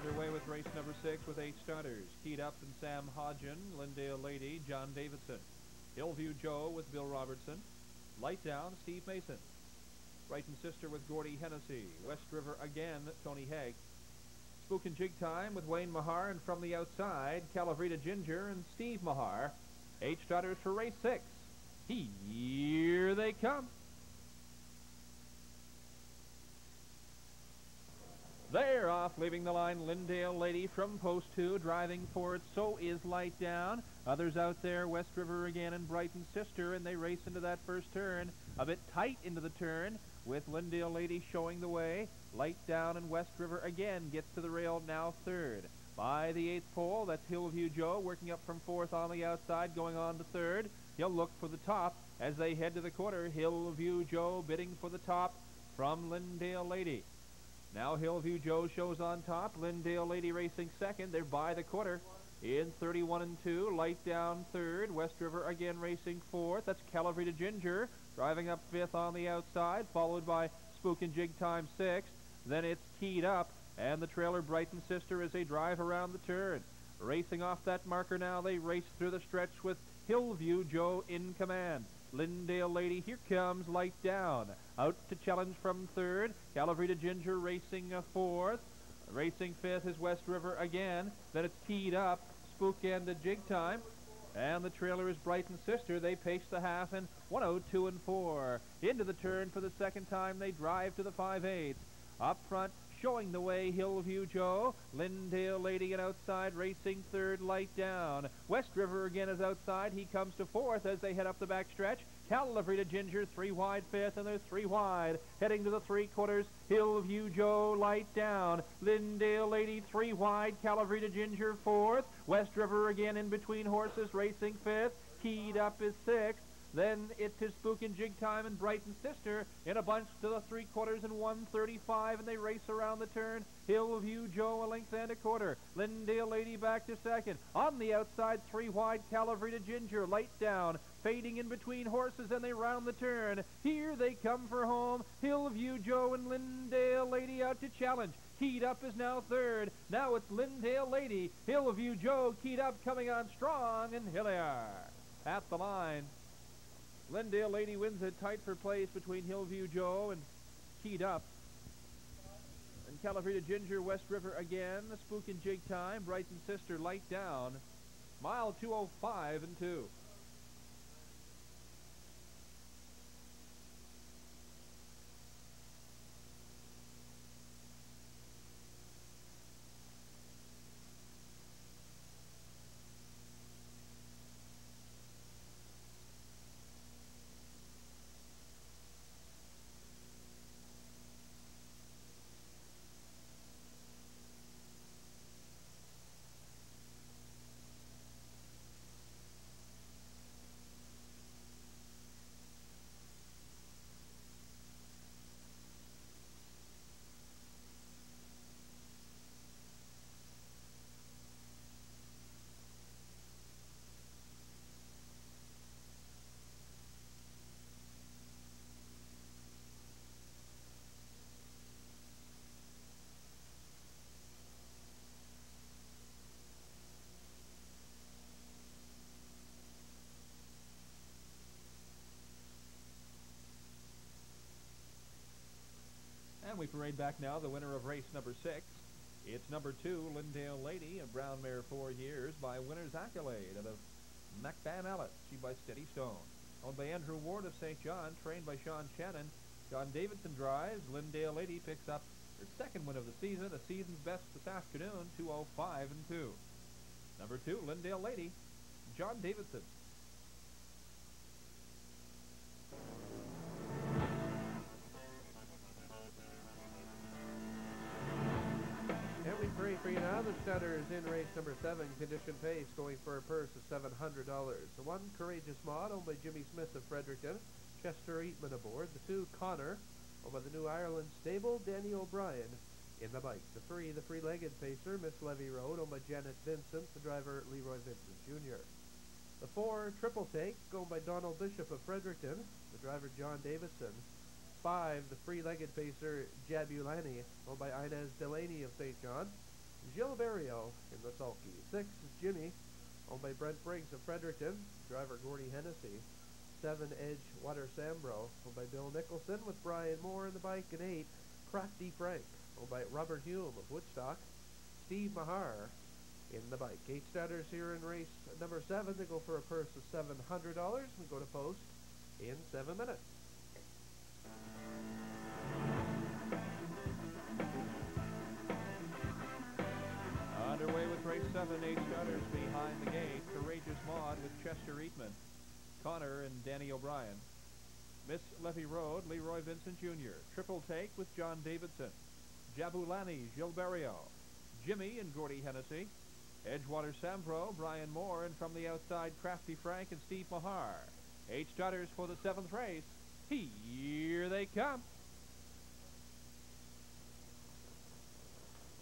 [SPEAKER 3] Underway with race number six with eight starters. Keyed up and Sam Hodgson, Lindale Lady, John Davidson. Hillview Joe with Bill Robertson. Light Down, Steve Mason. Brighton Sister with Gordy Hennessy. West River again, Tony Haig. Spook and Jig Time with Wayne Mahar, and from the outside, Calavrita Ginger and Steve Mahar. Eight starters for race six. Here they come. They're off, leaving the line. Lindale Lady from post two, driving for it. So is Light Down. Others out there, West River again and Brighton Sister, and they race into that first turn. A bit tight into the turn, with Lindale Lady showing the way. Light Down and West River again gets to the rail, now third. By the eighth pole, that's Hillview Joe working up from fourth on the outside, going on to third. He'll look for the top as they head to the quarter. Hillview Joe bidding for the top from Lindale Lady. Now Hillview Joe shows on top. Lindale Lady racing second. They're by the quarter. In 31 and 2, Light Down third. West River again racing fourth. That's Calavrita Ginger driving up fifth on the outside, followed by Spook and Jig Time sixth. Then it's keyed up, and the trailer Brighton Sister as they drive around the turn. Racing off that marker now, they race through the stretch with Hillview Joe in command. Lindale Lady, here comes Light Down. Out to challenge from third. Calavrita Ginger racing uh, fourth. Racing fifth is West River again. Then it's teed up. Spook and the Jig Time. And the trailer is Brighton Sister. They pace the half in 102 and 4. Into the turn for the second time. They drive to the 5-8. Up front, showing the way, Hillview Joe. Lindale Lady and outside, racing third, light down. West River again is outside. He comes to fourth as they head up the back stretch. Calavrita Ginger, three wide fifth, and they're three wide. Heading to the three quarters, Hillview Joe, light down. Lindale Lady, three wide. Calavrita Ginger, fourth. West River again in between horses, racing fifth. Keyed up is sixth. Then it's his spook and jig time and Brighton sister in a bunch to the three quarters and 135 and they race around the turn. Hillview Joe a length and a quarter. Lindale Lady back to second. On the outside, three wide Calavrita Ginger, light down, fading in between horses and they round the turn. Here they come for home. Hillview Joe and Lindale Lady out to challenge. Keyed up is now third. Now it's Lindale Lady. Hillview Joe keyed up coming on strong and here they are. At the line. Lindale Lady wins it tight for place between Hillview Joe and Keyed Up. And Calavrita Ginger, West River again. The Spook and Jig Time. Brighton Sister, Light Down. Mile 205 and 2. And parade back now the winner of race number six. It's number two, Lindale Lady, a brown mare four years by winner's accolade out of MacBan Ellis, she by Steady Stone. Owned by Andrew Ward of St. John, trained by Sean Shannon. John Davidson drives. Lindale Lady picks up her second win of the season, a season's best this afternoon, 205 and 2. Number two, Lindale Lady, John Davidson.
[SPEAKER 2] We for you now. The starter is in race number seven, condition pace, going for a purse of $700. The one Courageous Maud, owned by Jimmy Smith of Fredericton, Chester Eatman aboard. The two, Connor, owned by the New Ireland stable, Danny O'Brien in the bike. The three, the three-legged pacer, Miss Levy Road, owned by Janet Vincent, the driver, Leroy Vincent Jr. The four, Triple Take, owned by Donald Bishop of Fredericton, the driver, John Davidson. Five, the three-legged pacer, Jabulani, owned by Inez Delaney of St. John. Gilles Barrieau in the sulky. Six is Jimmy, owned by Brent Briggs of Fredericton, driver Gordy Hennessy. Seven, Edge Water Sambro, owned by Bill Nicholson, with Brian Moore in the bike. And eight, Crafty Frank, owned by Robert Hume of Woodstock. Steve Mahar in the bike. Eight starters here in race number seven. They go for a purse of $700. We go to post in seven minutes.
[SPEAKER 3] Underway with race seven, eight starters behind the gate. Courageous Maud with Chester Eatman, Connor and Danny O'Brien. Miss Levy Road, Leroy Vincent Jr. Triple Take with John Davidson. Jabulani, Gilles Barrieau. Jimmy and Gordy Hennessy. Edgewater Sambro, Brian Moore, and from the outside, Crafty Frank and Steve Mahar. Eight starters for the seventh race. Here they come.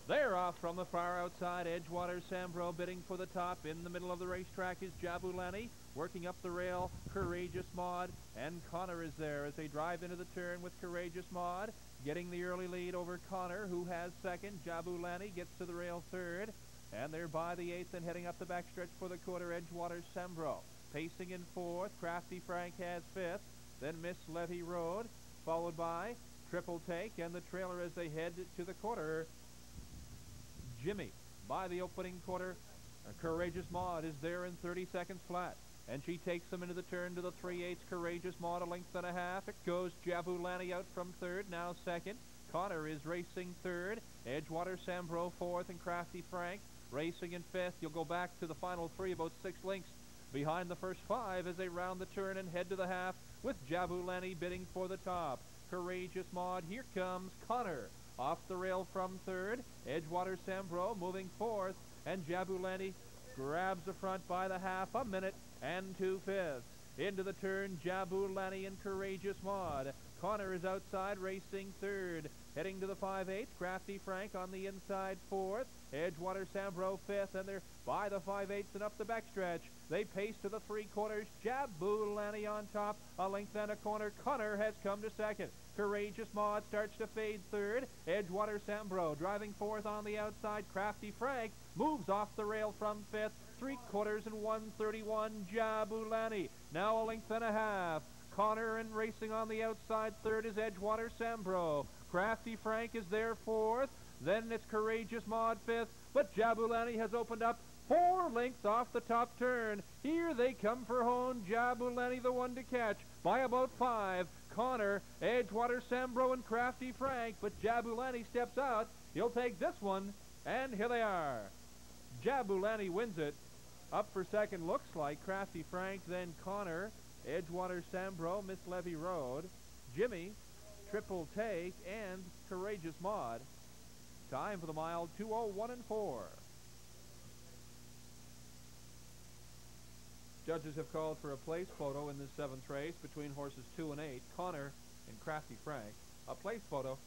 [SPEAKER 3] They're off from the far outside. Edgewater Sambro bidding for the top. In the middle of the racetrack is Jabulani. Working up the rail, Courageous Maud. And Connor is there as they drive into the turn with Courageous Maud. Getting the early lead over Connor, who has second. Jabulani gets to the rail third. And they're by the eighth and heading up the backstretch for the quarter. Edgewater Sambro. Pacing in fourth. Crafty Frank has fifth. Then Miss Levy Road, followed by Triple Take and the trailer as they head to the quarter. Jimmy by the opening quarter. A Courageous Maud is there in 30 seconds flat. And she takes them into the turn to the 3-8 Courageous Maud, a length and a half. It goes Jabulani out from third, now second. Connor is racing third. Edgewater Sambro fourth and Crafty Frank racing in fifth. You'll go back to the final three, about six lengths behind the first five as they round the turn and head to the half with Jabulani bidding for the top. Courageous Maud, here comes Connor. Off the rail from third, Edgewater Sambro moving fourth, and Jabulani grabs the front by the half, a minute and two fifths. Into the turn, Jabulani and Courageous Maud. Connor is outside, racing third. Heading to the 5-8, Crafty Frank on the inside fourth. Edgewater Sambro fifth, and they're by the 5-8s and up the backstretch. They pace to the three quarters. Jabulani on top, a length and a corner. Connor has come to second. Courageous Maud starts to fade third. Edgewater Sambro driving fourth on the outside. Crafty Frank moves off the rail from fifth. Three quarters and 131. Jabulani now a length and a half. Connor and racing on the outside third is Edgewater Sambro. Crafty Frank is there fourth. Then it's Courageous Maud fifth. But Jabulani has opened up four lengths off the top turn. Here they come for home. Jabulani the one to catch by about five. Connor, Edgewater Sambro, and Crafty Frank. But Jabulani steps out. He'll take this one. And here they are. Jabulani wins it. Up for second looks like Crafty Frank, then Connor, Edgewater Sambro, Miss Levy Road, Jimmy, Triple Take, and Courageous Maud. Time for the mile 201 and 4. Judges have called for a place photo in this seventh race between horses 2 and 8, Connor and Crafty Frank. A place photo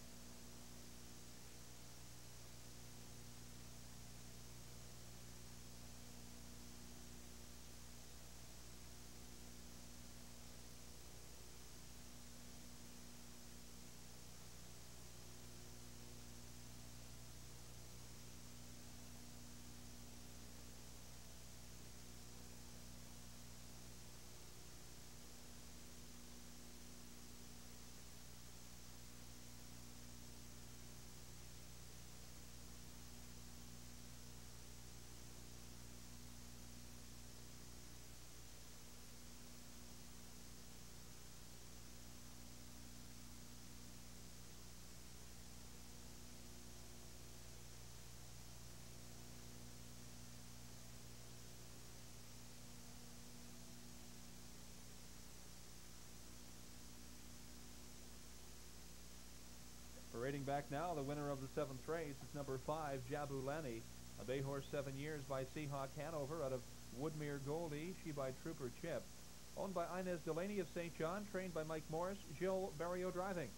[SPEAKER 3] Parading back now, the winner of the seventh race is number five, Jabulani, a bay horse seven years by Seahawk Hanover out of Woodmere Goldie, she by Trooper Chip. Owned by Inez Delaney of St. John, trained by Mike Morris, Gilles Barrieau driving.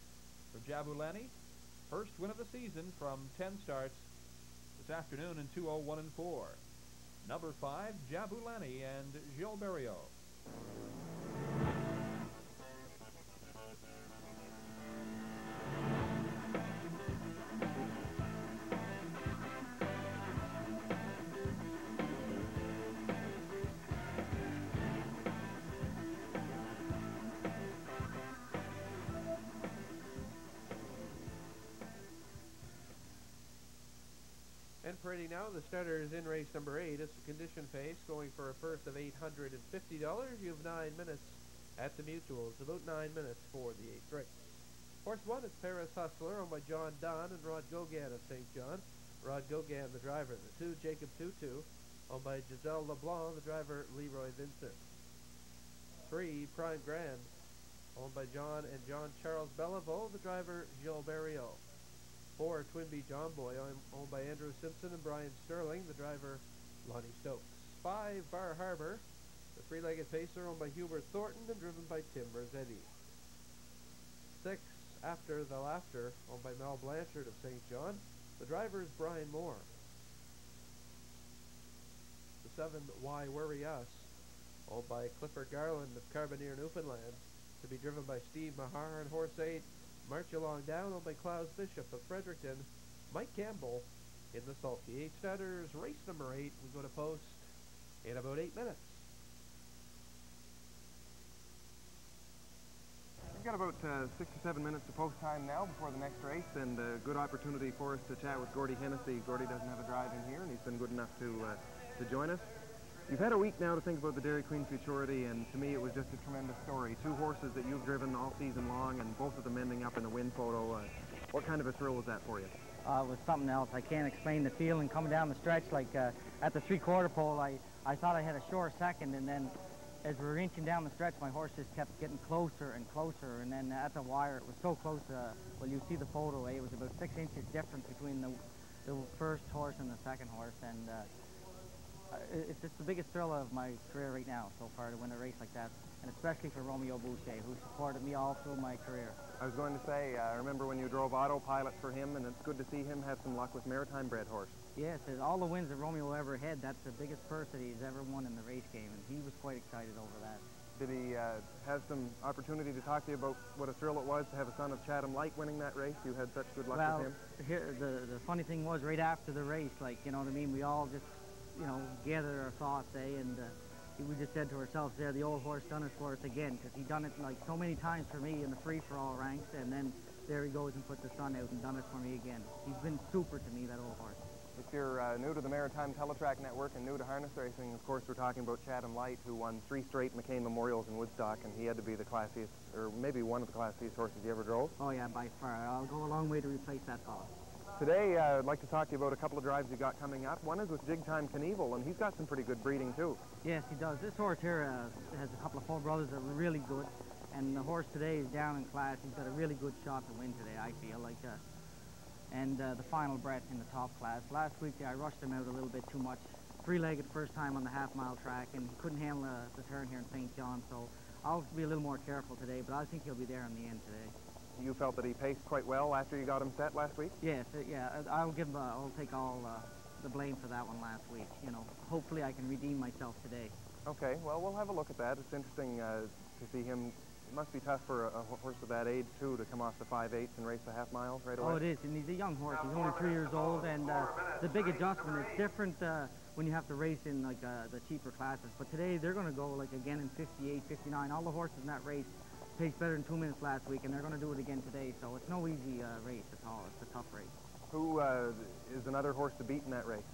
[SPEAKER 3] For Jabulani, first win of the season from 10 starts this afternoon in 201 and 4. Number five, Jabulani and Gilles Barrieau.
[SPEAKER 2] parading now. The in race number eight. It's a condition pace going for a purse of $850. You have nine minutes at the mutuals. About nine minutes for the eighth race. Horse one is Paris Hustler, owned by John Don and Rod Gogan of St. John. Rod Gogan, the driver. The two, Jacob Tutu, owned by Giselle LeBlanc, the driver, Leroy Vincent. Three, Prime Grand, owned by John and John Charles Bellevaux, the driver, Gilles Barrieau. Four, Twinbee John Boy, owned by Andrew Simpson and Brian Sterling, the driver, Lonnie Stokes. Five, Bar Harbor, the three-legged pacer, owned by Hubert Thornton and driven by Tim Merzetti. Six, after the Laughter, owned by Mel Blanchard of St. John. The driver is Brian Moore. The seven, Why Worry Us, owned by Clifford Garland of Carbonear, Newfoundland, to be driven by Steve Mahar and horse eight, March Along Down, owned by Klaus Bishop of Fredericton, Mike Campbell in the Sulky. Eight starters, race number eight. We go to post in about eight minutes.
[SPEAKER 1] We've got about uh, six or seven minutes to post time now before the next race, and a good opportunity for us to chat with Gordy Hennessy. Gordy doesn't have a drive in here, and he's been good enough to uh, to join us. You've had a week now to think about the Dairy Queen Futurity, and to me it was just a tremendous story. Two horses that you've driven all season long, and both of them ending up in a win photo. Uh, what kind of a thrill was that for you?
[SPEAKER 6] Uh, it was something else. I can't explain the feeling coming down the stretch. Like uh, at the three-quarter pole, I, I thought I had a sure second, and then as we were inching down the stretch, my horse just kept getting closer and closer. And then at the wire, it was so close. Uh, well, you see the photo. Eh? It was about six inches difference between the the first horse and the second horse. And uh, it's just the biggest thrill of my career right now so far to win a race like that. And especially for Romeo Boucher, who supported me all through my career.
[SPEAKER 1] I was going to say, I uh, remember when you drove autopilot for him, and it's good to see him have some luck with Maritime bred horse.
[SPEAKER 6] Yes, all the wins that Romeo ever had, that's the biggest purse that he's ever won in the race game, and he was quite excited over that.
[SPEAKER 1] Did he uh, have some opportunity to talk to you about what a thrill it was to have a son of Chatham Light winning that race? You had such good luck
[SPEAKER 6] well,
[SPEAKER 1] with him.
[SPEAKER 6] Here, the, the funny thing was, right after the race, like, you know what I mean, we all just, you know, gathered our thoughts, eh, and uh, we just said to ourselves there, the old horse done it for us again, because he done it, like, so many times for me in the free-for-all ranks, and then there he goes and put the sun out and done it for me again. He's been super to me, that old horse.
[SPEAKER 1] If you're uh, new to the Maritime Teletrack Network and new to harness racing, of course, we're talking about Chatham Light, who won three straight McCain Memorials in Woodstock, and he had to be the classiest, or maybe one of the classiest horses you ever drove.
[SPEAKER 6] Oh, yeah, by far. I'll go a long way to replace that fellow.
[SPEAKER 1] Today, uh, I'd like to talk to you about a couple of drives you got coming up. One is with Big Time Knievel, and he's got some pretty good breeding, too.
[SPEAKER 6] Yes, he does. This horse here uh, has a couple of full brothers that are really good, and the horse today is down in class. He's got a really good shot to win today, I feel. like. Uh, and uh, the final breath in the top class. Last week I rushed him out a little bit too much. Three-legged first time on the half-mile track, and he couldn't handle uh, the turn here in St. John, so I'll be a little more careful today, but I think he'll be there in the end today.
[SPEAKER 1] You felt that he paced quite well after you got him set last week?
[SPEAKER 6] Yes, uh, yeah. I'll give him. Uh, I'll take all uh, the blame for that one last week. You know, hopefully I can redeem myself today.
[SPEAKER 1] Okay. Well, we'll have a look at that. It's interesting uh, to see him it must be tough for a, a horse of that age, too, to come off the 5-8 and race the half mile right away.
[SPEAKER 6] Oh, it is, and he's a young horse. He's only three years old, and uh, the big adjustment. It's different uh, when you have to race in like uh, the cheaper classes. But today they're going to go like again in 58, 59. All the horses in that race paced better than two minutes last week, and they're going to do it again today. So it's no easy uh, race at all. It's a tough race.
[SPEAKER 1] Who uh, is another horse to beat in that race?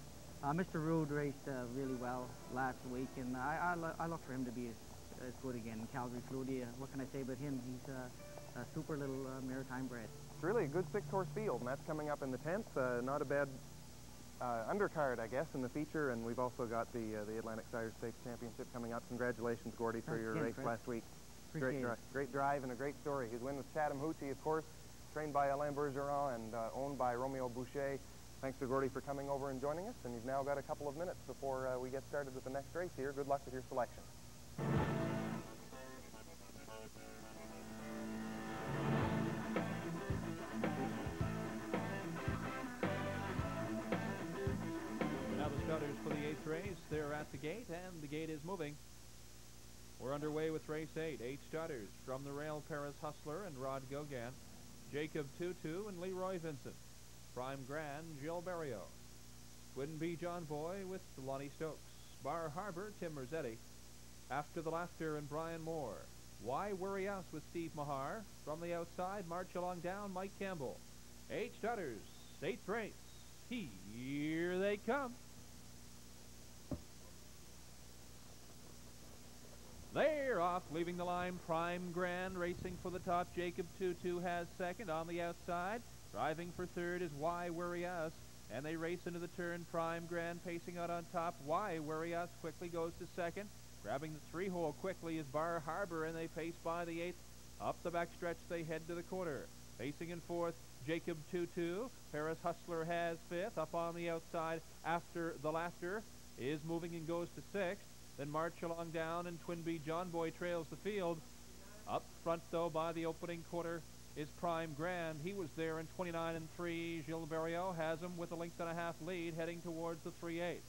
[SPEAKER 6] Uh, Mr. Rude raced really well last week, and I, I, lo I look for him to be is good again. Calgary Flutie, what can I say about him? He's uh, a super little uh, maritime bred.
[SPEAKER 1] It's really a good six-horse field, and that's coming up in the 10th. Uh, not a bad uh, undercard, I guess, in the feature, and we've also got the uh, the Atlantic Sires Stakes Championship coming up. Congratulations, Gordy, for your race
[SPEAKER 6] Chris.
[SPEAKER 1] last week.
[SPEAKER 6] Appreciate
[SPEAKER 1] great,
[SPEAKER 6] it.
[SPEAKER 1] great drive and a great story. His win with Chatham Hoochie, of course, trained by Alain Bergeron and uh, owned by Romeo Boucher. Thanks to Gordy for coming over and joining us, and you've now got a couple of minutes before we get started with the next race here. Good luck with your selection.
[SPEAKER 3] Now the starters for the eighth race. They're at the gate, and the gate is moving. We're underway with race eight. Eight starters from the rail Paris Hustler and Rod Gogan, Jacob Tutu and Leroy Vincent, Prime Grand Gilles Barrieau, Twinbee John Boy with Lonnie Stokes, Bar Harbor Tim Merzetti, After the Laughter and Brian Moore, Why Worry Us with Steve Mahar, from the outside March Along Down Mike Campbell, eight starters, eighth race. Here they come. They're off, leaving the line. Prime Grand racing for the top. Jacob Tutu has second on the outside. Driving for third is Why Worry Us. And they race into the turn. Prime Grand pacing out on top. Why Worry Us quickly goes to second. Grabbing the three hole quickly is Bar Harbor, and they pace by the eighth. Up the backstretch, they head to the quarter. Pacing in fourth, Jacob Tutu. Paris Hustler has fifth. Up on the outside after the laughter is moving and goes to sixth. Then march along down, and Twinbee John Boy trails the field. Up front, though, by the opening quarter is Prime Grand. He was there in 29 and 3. Gilles Barrieau has him with a length and a half lead heading towards the 3 8.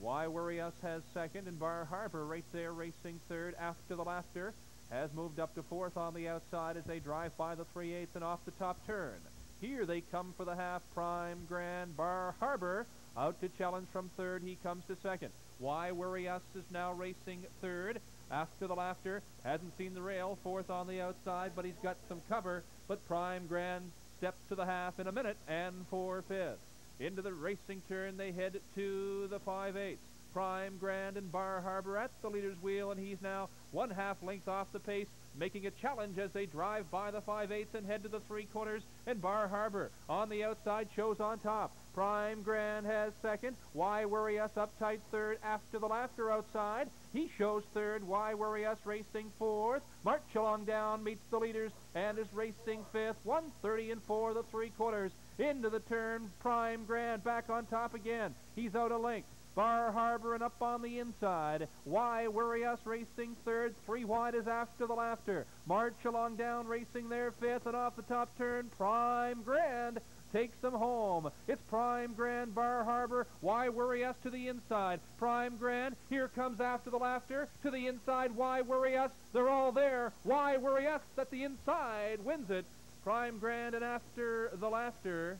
[SPEAKER 3] Why Worry Us has second, and Bar Harbor right there racing third after the laughter. Has moved up to fourth on the outside as they drive by the 3 8 and off the top turn. Here they come for the half. Prime Grand Bar Harbor out to challenge from third. He comes to second. Why Worry Us is now racing third after the laughter. Hasn't seen the rail. Fourth on the outside, but he's got some cover. But Prime Grand steps to the half in a minute and for fifth. Into the racing turn, they head to the 5-8. Prime Grand and Bar Harbor at the leader's wheel, and he's now one half length off the pace, making a challenge as they drive by the 5-8 and head to the three corners, and Bar Harbor on the outside shows on top. Prime Grand has second. Why Worry Us up tight third after the laughter outside. He shows third. Why Worry Us racing fourth. March along down meets the leaders and is racing fifth. 130 and four the three quarters. Into the turn. Prime Grand back on top again. He's out a length. Bar Harbor and up on the inside. Why Worry Us racing third. Three wide is after the laughter. March along down racing there fifth and off the top turn. Prime Grand takes them home. It's Prime Grand Bar Harbor. Why Worry Us to the inside. Prime Grand. Here comes after the laughter. To the inside. Why Worry Us? They're all there. Why Worry Us that the inside wins it. Prime Grand and after the laughter.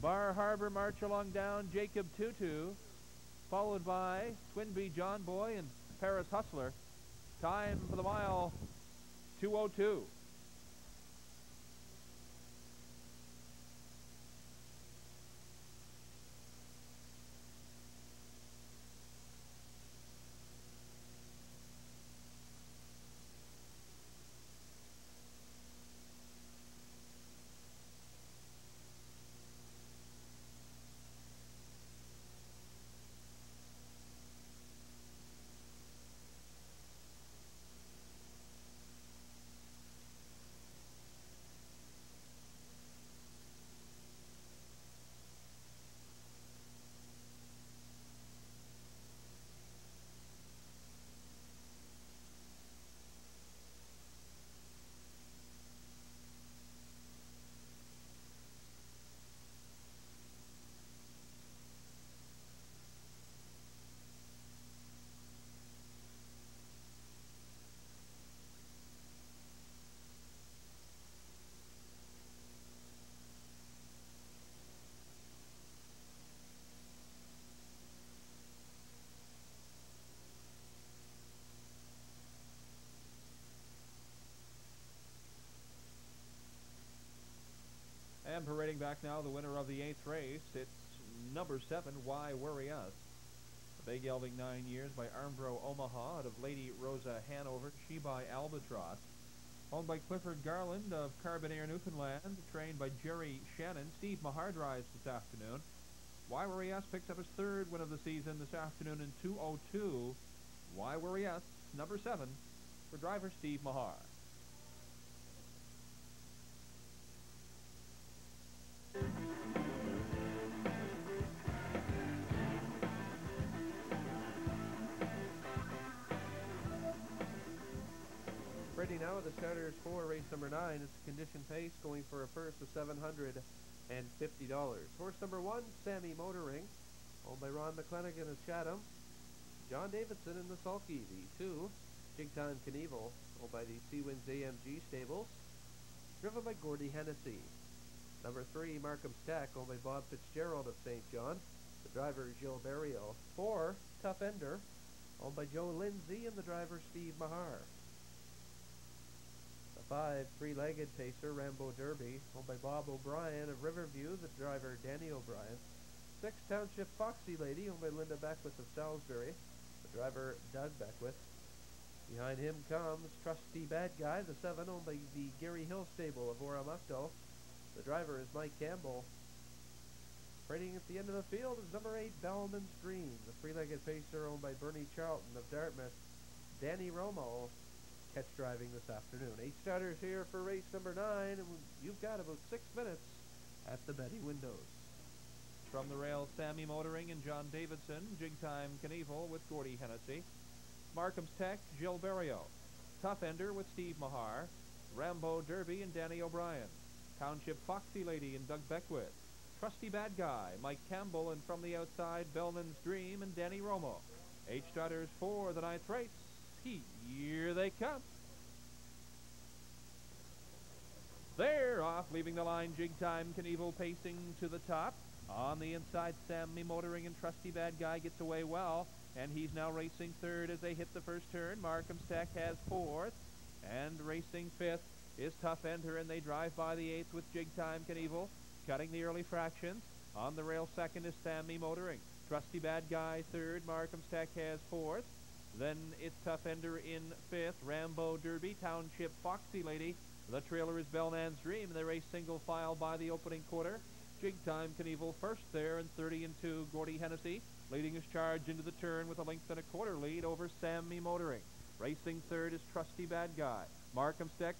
[SPEAKER 3] Bar Harbor march along down Jacob Tutu followed by Twinbee John Boy and Paris Hustler. Time for the mile 202. Back now, the winner of the eighth race, it's number seven, Why Worry Us. A big gelding nine years by Armbro Omaha out of Lady Rosa Hanover, she by Albatross. Owned by Clifford Garland of Carbonear, Newfoundland, trained by Jerry Shannon. Steve Mahar drives this afternoon. Why Worry Us picks up his third win of the season this afternoon in 202. Why Worry Us, number seven, for driver Steve Mahar.
[SPEAKER 2] The starters for race number nine. is It's condition pace going for a first of $750. Horse number one, Sammy Motoring, owned by Ron McClanagan of Chatham. John Davidson in the Sulky. The two, Big Time Knievel, owned by the Seawinds AMG stables, driven by Gordy Hennessy. Number three, Markham Stack, owned by Bob Fitzgerald of St. John. The driver, Gilles Barrieau. Four, Tough Ender, owned by Joe Lindsay, and the driver, Steve Mahar. The five, three-legged pacer, Rambo Derby, owned by Bob O'Brien of Riverview, the driver Danny O'Brien. Six, Township Foxy Lady, owned by Linda Beckwith of Salisbury, the driver Doug Beckwith. Behind him comes Trusty Bad Guy, the seven, owned by the Gary Hill stable of Oromocto. The driver is Mike Campbell. Training at the end of the field is number eight, Bellman's Dream, the three-legged pacer owned by Bernie Charlton of Dartmouth. Danny Romo catch driving this afternoon. Eight starters here for race number nine, and you've got about six minutes at the Betty windows.
[SPEAKER 3] From the rail, Sammy Motoring and John Davidson. Jig Time Knievel with Gordy Hennessy. Markham's Tech, Gilles Barrieau. Tough Ender with Steve Mahar. Rambo Derby and Danny O'Brien. Township Foxy Lady and Doug Beckwith. Trusty Bad Guy, Mike Campbell, and from the outside, Bellman's Dream and Danny Romo. Eight starters for the ninth race. Here they come. They're off, leaving the line. Jig Time Knievel pacing to the top. On the inside, Sammy Motoring and Trusty Bad Guy gets away well, and he's now racing third as they hit the first turn. Markham's Tech has fourth, and racing fifth is Tough Enter, and they drive by the eighth with Jig Time Knievel, cutting the early fractions. On the rail second is Sammy Motoring. Trusty Bad Guy third, Markham's Tech has fourth. Then it's Tough Ender in fifth, Rambo Derby, Township Foxy Lady. The trailer is Bellman's Dream. They race single file by the opening quarter. Jig Time Knievel first there and 30 and 2. Gordy Hennessy leading his charge into the turn with a length and a quarter lead over Sammy Motoring. Racing third is Trusty Bad Guy. Markham Steck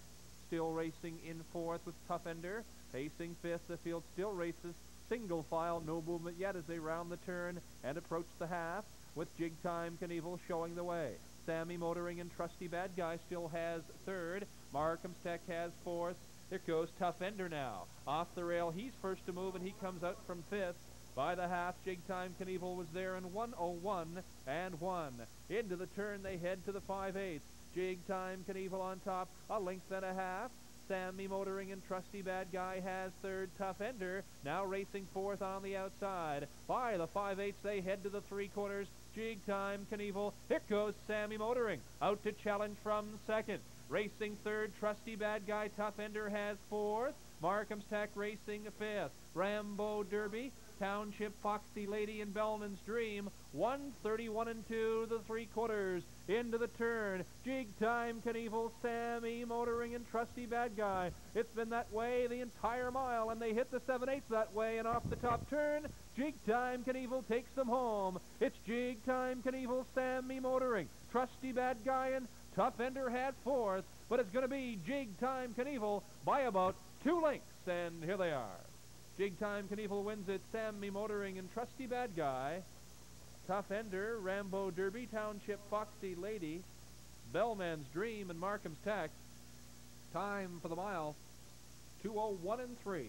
[SPEAKER 3] still racing in fourth with Tough Ender. Pacing fifth, the field still races single file, no movement yet as they round the turn and approach the half with Jig Time Knievel showing the way. Sammy Motoring and Trusty Bad Guy still has third. Markham's Tech has fourth. There goes Tough Ender now. Off the rail, he's first to move, and he comes out from fifth. By the half, Jig Time Knievel was there in 101 and 1. Into the turn, they head to the 5-8. Jig Time Knievel on top, a length and a half. Sammy Motoring and Trusty Bad Guy has third. Tough Ender now racing fourth on the outside. By the 5-8s, they head to the three quarters. Jig Time Knievel. Here goes Sammy Motoring. Out to challenge from second. Racing third, Trusty Bad Guy. Tough Ender has fourth. Markham's Tech racing fifth. Rambo Derby. Township Foxy Lady and Bellman's Dream. 131 and 2, the three quarters. Into the turn. Jig Time Knievel, Sammy Motoring, and Trusty Bad Guy. It's been that way the entire mile, and they hit the 7 8 that way, and off the top turn, Jig Time Knievel takes them home. It's Jig Time Knievel, Sammy Motoring, Trusty Bad Guy, and Tough Ender had fourth, but it's going to be Jig Time Knievel by about two lengths, and here they are. Jig Time Knievel wins it, Sammy Motoring and Trusty Bad Guy. Tough Ender, Rambo Derby, Township Foxy Lady, Bellman's Dream, and Markham's Tech. Time for the mile, 201 and 3.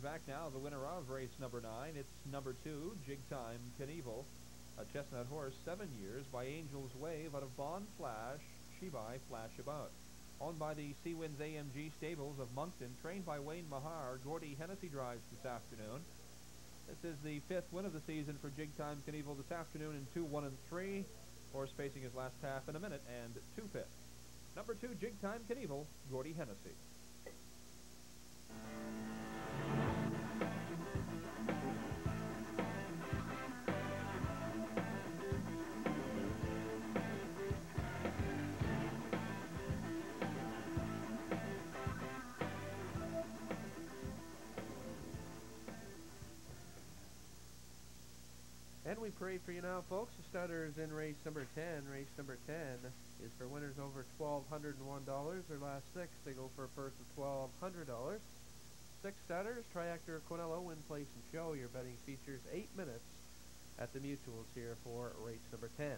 [SPEAKER 3] Back now the winner of race number nine. It's number two, Jig Time Knievel, a chestnut horse, seven years by Angel's Wave out of Bond Flash, Shibai Flash About. Owned by the Seawinds AMG stables of Moncton, trained by Wayne Mahar, Gordy Hennessy drives this afternoon. This is the fifth win of the season for Jig Time Knievel this afternoon in 2 1 and 3. Horse facing his last half in a minute and two fifths. Number two, Jig Time Knievel, Gordy Hennessy.
[SPEAKER 2] Parade for you now, folks. The starters in race number 10. Race number 10 is for winners over $1,201. Their last six, they go for a purse of $1,200. Six starters, Triactor Quinella, win, place, and show. Your betting features eight minutes at the mutuals here for race number 10.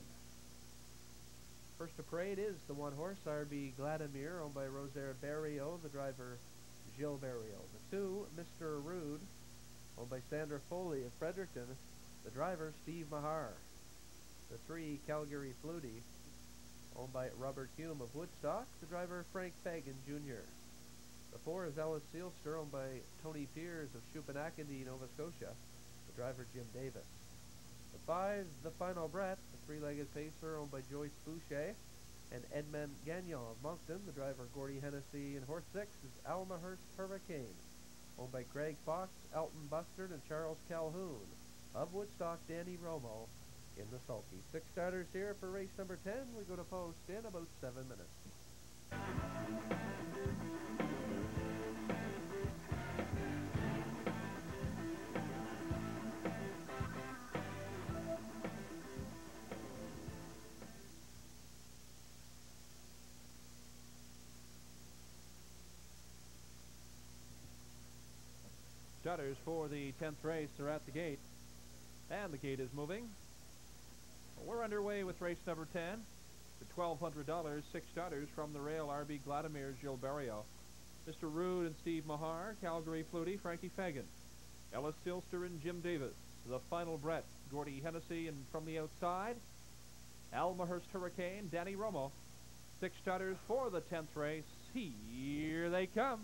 [SPEAKER 2] First to parade is the one horse, RB Gladimir, owned by Rosaire Barrieau, the driver Gilles Barrieau. The two, Mr. Rude, owned by Sandra Foley of Fredericton, the driver Steve Mahar. The three, Calgary Flutie, owned by Robert Hume of Woodstock, the driver Frank Fagan Jr. The four is Ellis Sealster, owned by Tony Piers of Shubenacadie, Nova Scotia, the driver Jim Davis. The five, the final Brett, the three-legged pacer owned by Joyce Boucher, and Edmond Gagnon of Moncton, the driver Gordy Hennessy, and horse six is Almahurst Hurricane, owned by Greg Fox, Elton Bustard, and Charles Calhoun. Of Woodstock, Danny Romo in the sulky. Six starters here for race number 10. We go to post in about seven minutes.
[SPEAKER 3] Starters for the 10th race are at the gate. And the gate is moving. We're underway with race number 10. The $1,200, six starters from the rail, RB Gladimir, Gilles Mr. Rude and Steve Mahar, Calgary Flutie, Frankie Fagan. Ellis Silster and Jim Davis. The final Brett, Gordy Hennessy, and from the outside, Almahurst Hurricane, Danny Romo. Six starters for the 10th race. Here they come.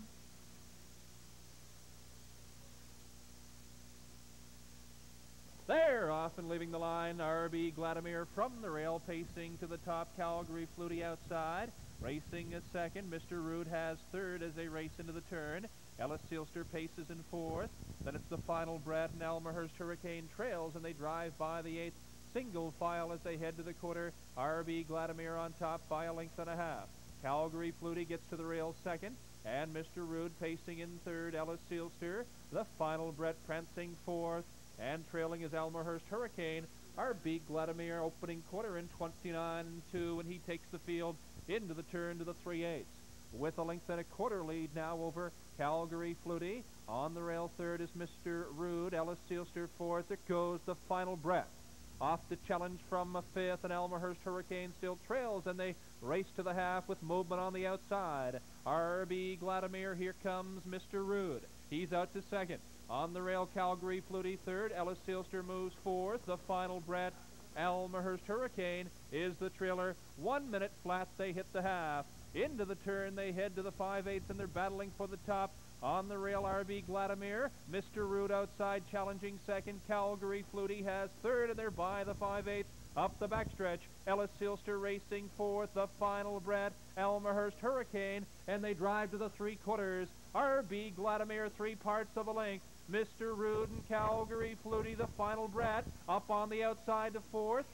[SPEAKER 3] There, off and leaving the line, RB Gladimir from the rail, pacing to the top, Calgary Flutie outside. Racing a second, Mr. Rude has third as they race into the turn. Ellis Sealster paces in fourth. Then it's the final Brett and Almahurst Hurricane trails, and they drive by the eighth single file as they head to the quarter. RB Gladimir on top by a length and a half. Calgary Flutie gets to the rail second, and Mr. Rude pacing in third. Ellis Sealster, the final Brett prancing fourth. And trailing is Almahurst Hurricane. Our big Vladimir opening quarter in 29-2, and he takes the field into the turn to the 3-8. With a length and a quarter lead now over Calgary Flutie. On the rail third is Mr. Rude. Ellis Sealster fourth. It goes the final Brett. Off the challenge from a fifth, and Almahurst Hurricane still trails, and they race to the half with movement on the outside. RB Gladimir, here comes Mr. Rude. He's out to second. On the rail, Calgary Flutie third. Ellis Sealster moves fourth. The final Brett Almahurst Hurricane is the trailer. One minute flat, they hit the half. Into the turn, they head to the 5-8s, and they're battling for the top. On the rail, RB Gladimir. Mr. Rude outside, challenging second. Calgary Flutie has third, and they're by the 5-8. Up the backstretch, Ellis Sealster racing fourth. The final Brett Almahurst Hurricane, and they drive to the three quarters. RB Gladimir, three parts of a length. Mr. Rude and Calgary Flutie, the final Brett, up on the outside to fourth.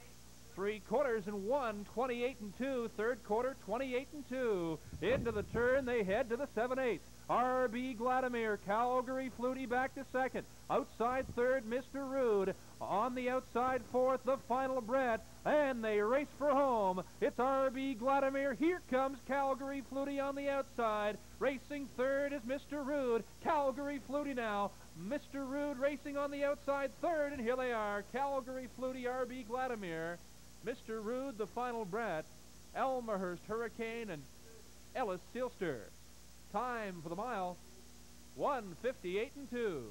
[SPEAKER 3] Three quarters and one, 28 and two. Third quarter, 28 and two. Into the turn, they head to the 7-8. RB Gladimir, Calgary Flutie back to second. Outside third, Mr. Rude. On the outside fourth, the final Brett. And they race for home. It's RB Gladimir. Here comes Calgary Flutie on the outside. Racing third is Mr. Rude. Calgary Flutie now. Mr. Rude racing on the outside third, and here they are. Calgary Flutie RB Gladimir. Mr. Rude, the final Brett. Almahurst Hurricane and Ellis Sealster. Time for the mile, 158 and 2.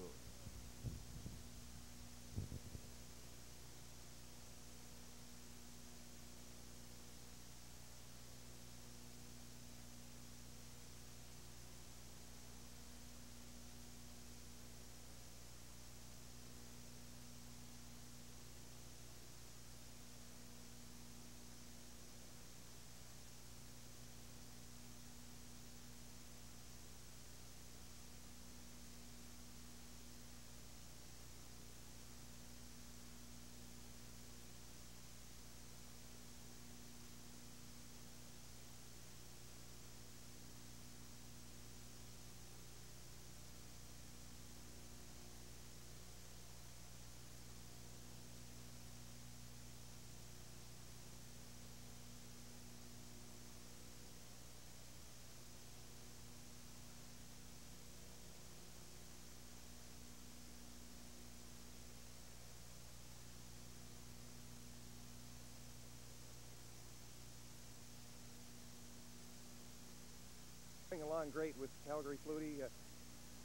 [SPEAKER 1] Calgary Flutie. Uh,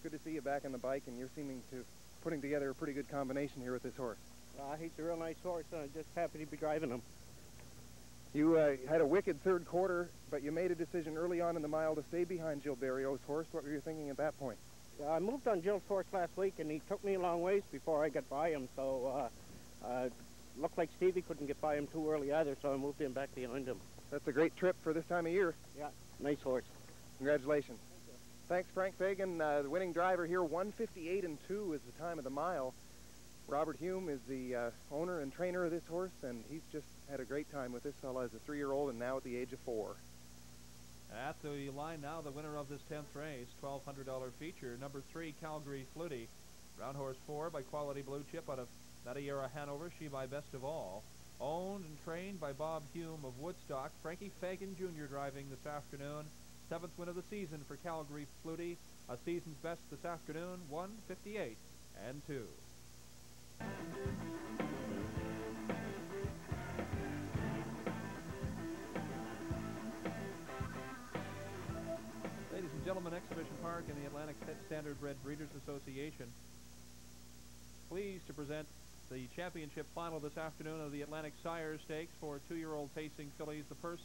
[SPEAKER 1] good to see you back on the bike, and you're seeming to putting together a pretty good combination here with this horse.
[SPEAKER 7] Uh, he's a real nice horse, and I'm just happy to be driving him.
[SPEAKER 1] You uh, had a wicked third quarter, but you made a decision early on in the mile to stay behind Gilles Barrieau's horse. What were you thinking at that point?
[SPEAKER 7] Uh, I moved on Jill's horse last week, and he took me a long ways before I got by him, so uh, uh, looked like Stevie couldn't get by him too early either, so I moved him back behind him.
[SPEAKER 1] That's a great trip for this time of year.
[SPEAKER 7] Yeah, nice horse.
[SPEAKER 1] Congratulations. Thanks, Frank Fagan. Uh, the winning driver here, 158 and 2 is the time of the mile. Robert Hume is the uh, owner and trainer of this horse, and he's just had a great time with this fella as a three-year-old and now at the age of four.
[SPEAKER 3] At the line now, the winner of this 10th race, $1,200 feature, number three, Calgary Flutie. Round horse four by Quality Blue Chip out of Madeira, Hanover, she by Best of All. Owned and trained by Bob Hume of Woodstock. Frankie Fagan Jr. driving this afternoon. Seventh win of the season for Calgary Flutie. A season's best this afternoon, 158 and 2. Ladies and gentlemen, Exhibition Park and the Atlantic Standardbred Breeders Association pleased to present the championship final this afternoon of the Atlantic Sire Stakes for two-year-old pacing fillies. The purse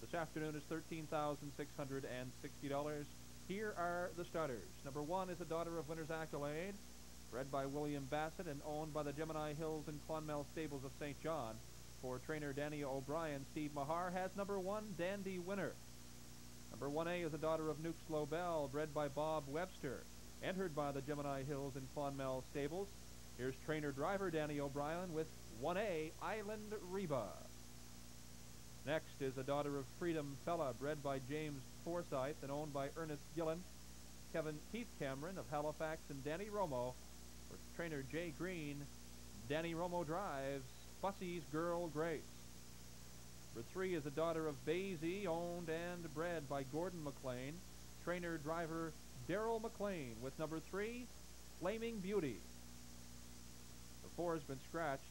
[SPEAKER 3] this afternoon is $13,660. Here are the starters. Number one is the daughter of Winner's Accolade, bred by William Bassett and owned by the Gemini Hills and Clonmel Stables of St. John. For trainer Danny O'Brien, Steve Mahar has number one, Dandy Winner. Number 1A is a daughter of Nukes Lobel, bred by Bob Webster, entered by the Gemini Hills and Clonmel Stables. Here's trainer driver Danny O'Brien with 1A, Island Reba. Next is a daughter of Freedom Fella, bred by James Forsyth and owned by Ernest Gillen, Kevin Keith Cameron of Halifax, and Danny Romo. For trainer Jay Green, Danny Romo drives Fussy's Girl Grace. Number three is a daughter of Basie, owned and bred by Gordon McLean. Trainer driver Daryl McLean with number three, Flaming Beauty. The four has been scratched.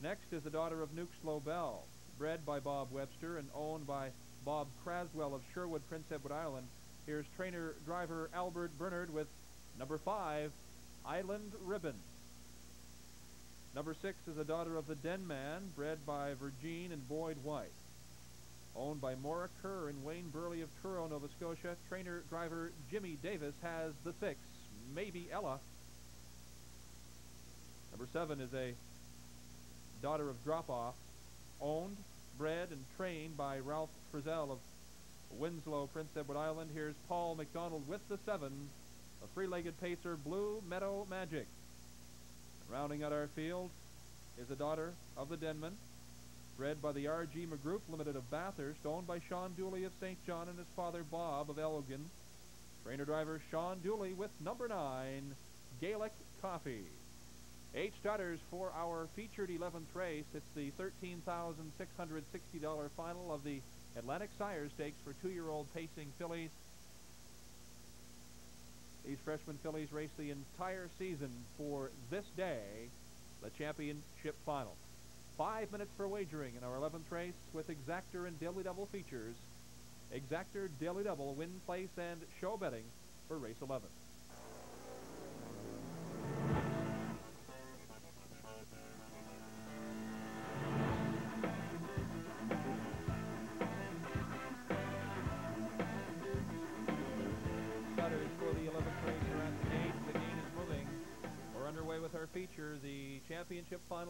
[SPEAKER 3] Next is the daughter of Nukes Lobel, bred by Bob Webster and owned by Bob Craswell of Sherwood, Prince Edward Island. Here's trainer driver Albert Bernard with number five, Island Ribbon. Number six is a daughter of the Den Man, bred by Virgin and Boyd White. Owned by Maura Kerr and Wayne Burley of Truro, Nova Scotia, trainer driver Jimmy Davis has the six, Maybe Ella. Number seven is a daughter of Drop Off, owned, bred, and trained by Ralph Frizzell of Winslow, Prince Edward Island. Here's Paul McDonald with the seven, a three-legged pacer, Blue Meadow Magic. Rounding out our field is a daughter of the Denman, bred by the R.G. McGroup Limited of Bathurst, owned by Sean Dooley of St. John and his father Bob of Elgin. Trainer driver Sean Dooley with number nine, Gaelic Coffee. Eight starters for our featured 11th race. It's the $13,660 final of the Atlantic Sire Stakes for two-year-old pacing fillies. These freshman fillies race the entire season for this day, the championship final. Five minutes for wagering in our 11th race with Exactor and Daily Double features. Exactor, Daily Double, win, place, and show betting for race 11.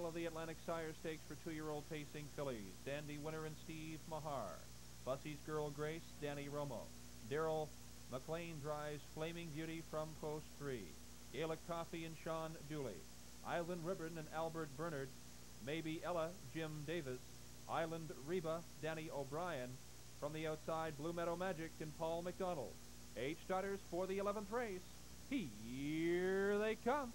[SPEAKER 3] Of the Atlantic Sire Stakes for two-year-old pacing fillies. Dandy Winner and Steve Mahar. Fussy's Girl Grace, Danny Romo. Daryl McLean drives Flaming Beauty from post three. Gaelic Coffee and Sean Dooley. Island Ribbon and Albert Bernard. Maybe Ella, Jim Davis. Island Reba, Danny O'Brien. From the outside, Blue Meadow Magic and Paul McDonald. Eight starters for the 11th race. Here they come.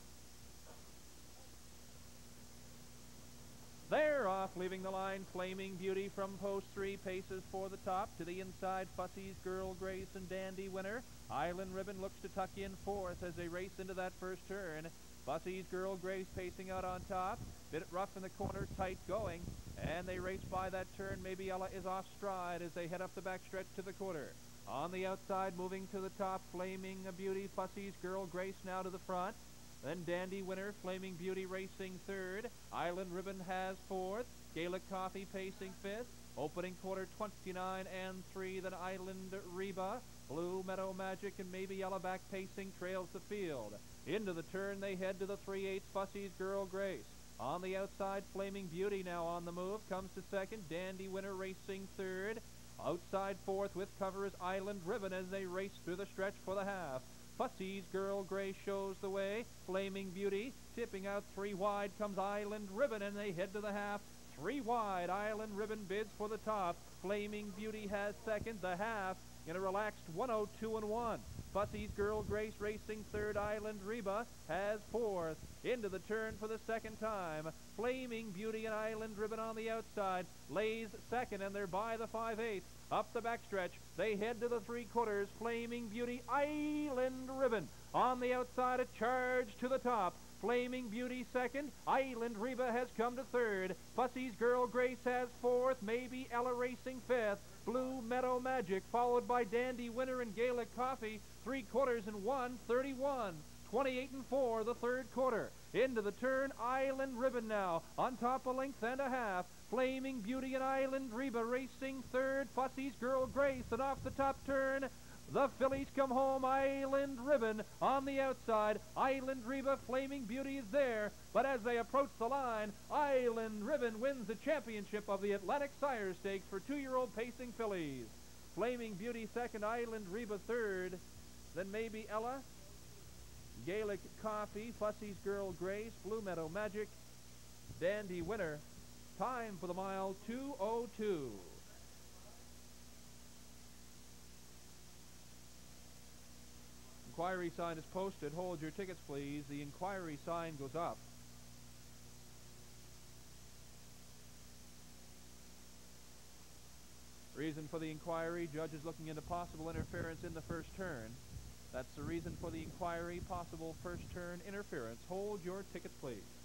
[SPEAKER 3] They're off, leaving the line. Flaming Beauty from post three paces for the top. To the inside, Fussy's Girl Grace and Dandy Winner. Island Ribbon looks to tuck in fourth as they race into that first turn. Fussy's Girl Grace pacing out on top. Bit rough in the corner, tight going. And they race by that turn. Maybe Ella is off stride as they head up the backstretch to the quarter. On the outside, moving to the top, Flaming Beauty, Fussy's Girl Grace now to the front. Then Dandy Winner, Flaming Beauty racing third. Island Ribbon has fourth. Gaelic Coffee pacing fifth. Opening quarter 29 and 3, then Island Reba. Blue Meadow Magic and maybe Yellowback pacing trails the field. Into the turn they head to the 3-8 Fussy's Girl Grace. On the outside, Flaming Beauty now on the move. Comes to second. Dandy Winner racing third. Outside fourth with cover is Island Ribbon as they race through the stretch for the half. Fussy's Girl Grace shows the way. Flaming Beauty tipping out three wide comes Island Ribbon and they head to the half. Three wide. Island Ribbon bids for the top. Flaming Beauty has second. The half in a relaxed 102 and 1. Fussy's Girl Grace racing third. Island Reba has fourth. Into the turn for the second time. Flaming Beauty and Island Ribbon on the outside. Lays second and they're by the 5-8. Up the backstretch. They head to the three quarters. Flaming Beauty, Island Ribbon. On the outside, a charge to the top. Flaming Beauty second. Island Reba has come to third. Fussy's Girl Grace has fourth. Maybe Ella Racing fifth. Blue Meadow Magic followed by Dandy Winner and Gaelic Coffee. Three quarters and one, 31. 28 and 4 the third quarter. Into the turn, Island Ribbon now. On top a length and a half. Flaming Beauty and Island Reba racing third. Fussy's Girl Grace and off the top turn. The fillies come home. Island Ribbon on the outside. Island Reba Flaming Beauty is there. But as they approach the line, Island Ribbon wins the championship of the Atlantic Sire Stakes for two-year-old pacing fillies. Flaming Beauty second, Island Reba third. Then maybe Ella. Gaelic Coffee, Fussy's Girl Grace, Blue Meadow Magic, Dandy Winner. Time for the mile 202. Inquiry sign is posted. Hold your tickets, please. The inquiry sign goes up. Reason for the inquiry, judges looking into possible interference in the first turn. That's the reason for the inquiry, possible first turn interference. Hold your tickets, please.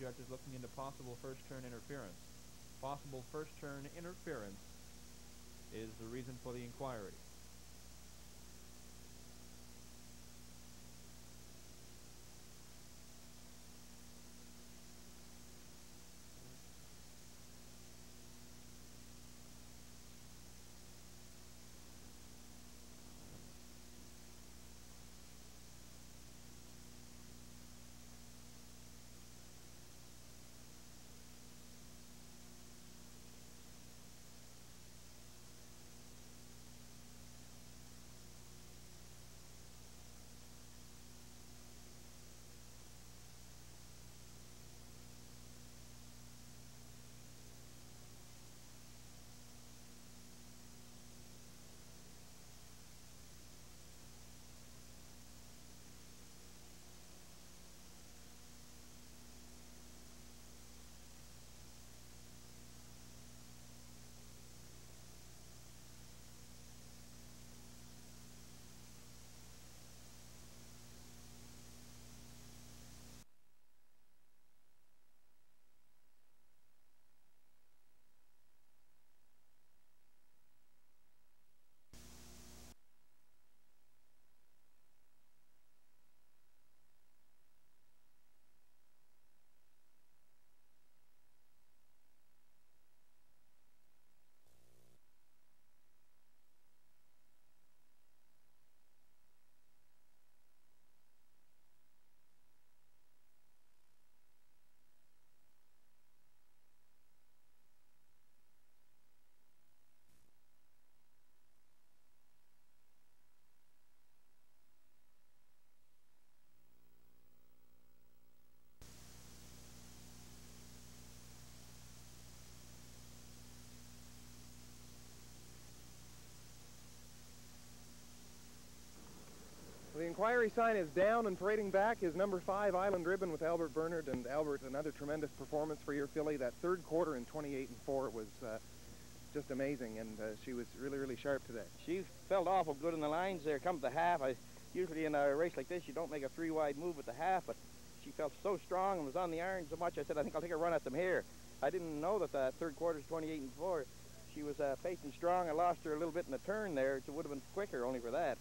[SPEAKER 3] Inquiry, judges looking into possible first turn interference. Possible first turn interference is the reason for the inquiry.
[SPEAKER 1] Preliminary sign is down and parading back is number five, Island Ribbon with Albert Bernard. And Albert, another tremendous performance for your filly. That third quarter in 28 and 4 was uh, just amazing, and uh, she was really, really sharp today.
[SPEAKER 5] She felt awful good in the lines there. Come to the half, I usually in a race like this you don't make a three wide move at the half, but she felt so strong and was on the iron so much. I said I think I'll take a run at them here. I didn't know that the third quarter is 28 and 4. She was uh, pacing strong. I lost her a little bit in the turn there. It would have been quicker only for that.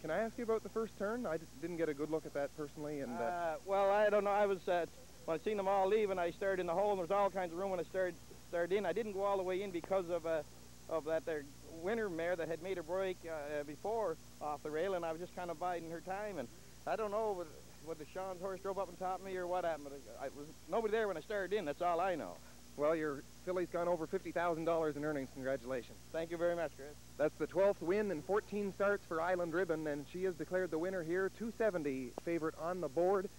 [SPEAKER 1] Can I ask you about the first turn? I didn't get a good look at that personally, and uh,
[SPEAKER 5] Uh, well, I don't know. I was uh, when I seen them all leave, and I started in the hole. and There was all kinds of room when I started started in. I didn't go all the way in because of uh, of that there winter mare that had made her break uh, before off the rail, and I was just kind of biding her time. And I don't know whether, whether Sean's horse drove up on top of me or what happened. But I, I was nobody there when I started in. That's all I know.
[SPEAKER 1] well, your filly's gone over $50,000 in earnings. Congratulations.
[SPEAKER 5] Thank you very much, Chris.
[SPEAKER 1] That's the 12th win in 14 starts for Island Ribbon, and she is declared the winner here. 270 favorite on the board.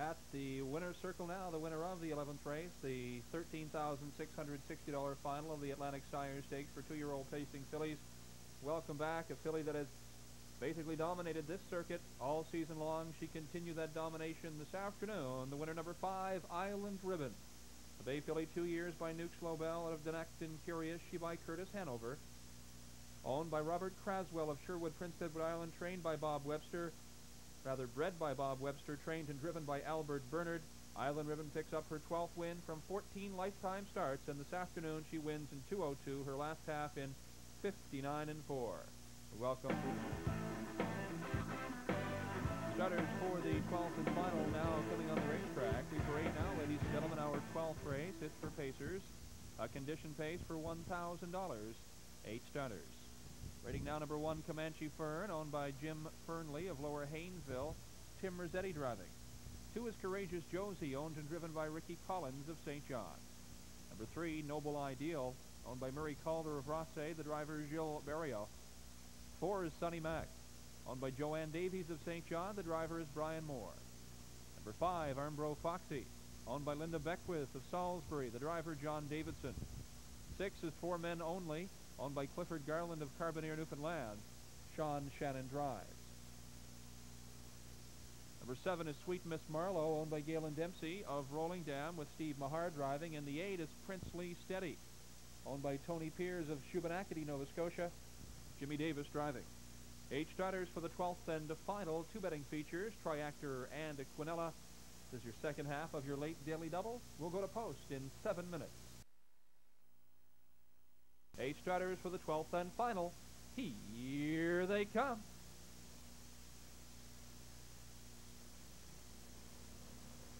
[SPEAKER 3] At the winner's circle now, the winner of the 11th race, the $13,660 final of the Atlantic Sire Stakes for two-year-old pacing fillies. Welcome back, a filly that has basically dominated this circuit all season long. She continued that domination this afternoon. The winner number five, Island Ribbon. Bay filly, two years by Nukes Lobel out of Denacton Curious. She by Curtis Hanover. Owned by Robert Craswell of Sherwood Prince Edward Island, trained by Bob Webster rather bred by Bob Webster, trained and driven by Albert Bernard. Island Ribbon picks up her 12th win from 14 lifetime starts, and this afternoon she wins in 202, her last half in 59 and 4. Welcome starters for the 12th and final now coming on the racetrack. We parade now, ladies and gentlemen, our 12th race. It's for Pacers. A condition pace for $1,000. Eight starters. Rating now number one, Comanche Fern, owned by Jim Fernley of Lower Hainesville. Tim Rossetti driving. Two is Courageous Josie, owned and driven by Ricky Collins of St. John. Number three, Noble Ideal, owned by Murray Calder of Rosse, the driver is Gilles Barrieau. Four is Sunny Mac, owned by Joanne Davies of St. John, the driver is Brian Moore. Number five, Armbro Foxy, owned by Linda Beckwith of Salisbury, the driver John Davidson. Six is Four Men Only, owned by Clifford Garland of Carbonear, Newfoundland. Sean Shannon drives. Number seven is Sweet Miss Marlowe, owned by Galen Dempsey of Rolling Dam, with Steve Mahar driving. And the eight is Prince Lee Steady, owned by Tony Piers of Shubenacadie, Nova Scotia. Jimmy Davis driving. Eight starters for the 12th and final two betting features, Triactor and Quinella. This is your second half of your late daily double. We'll go to post in seven minutes. Eight starters for the 12th and final. Here they come.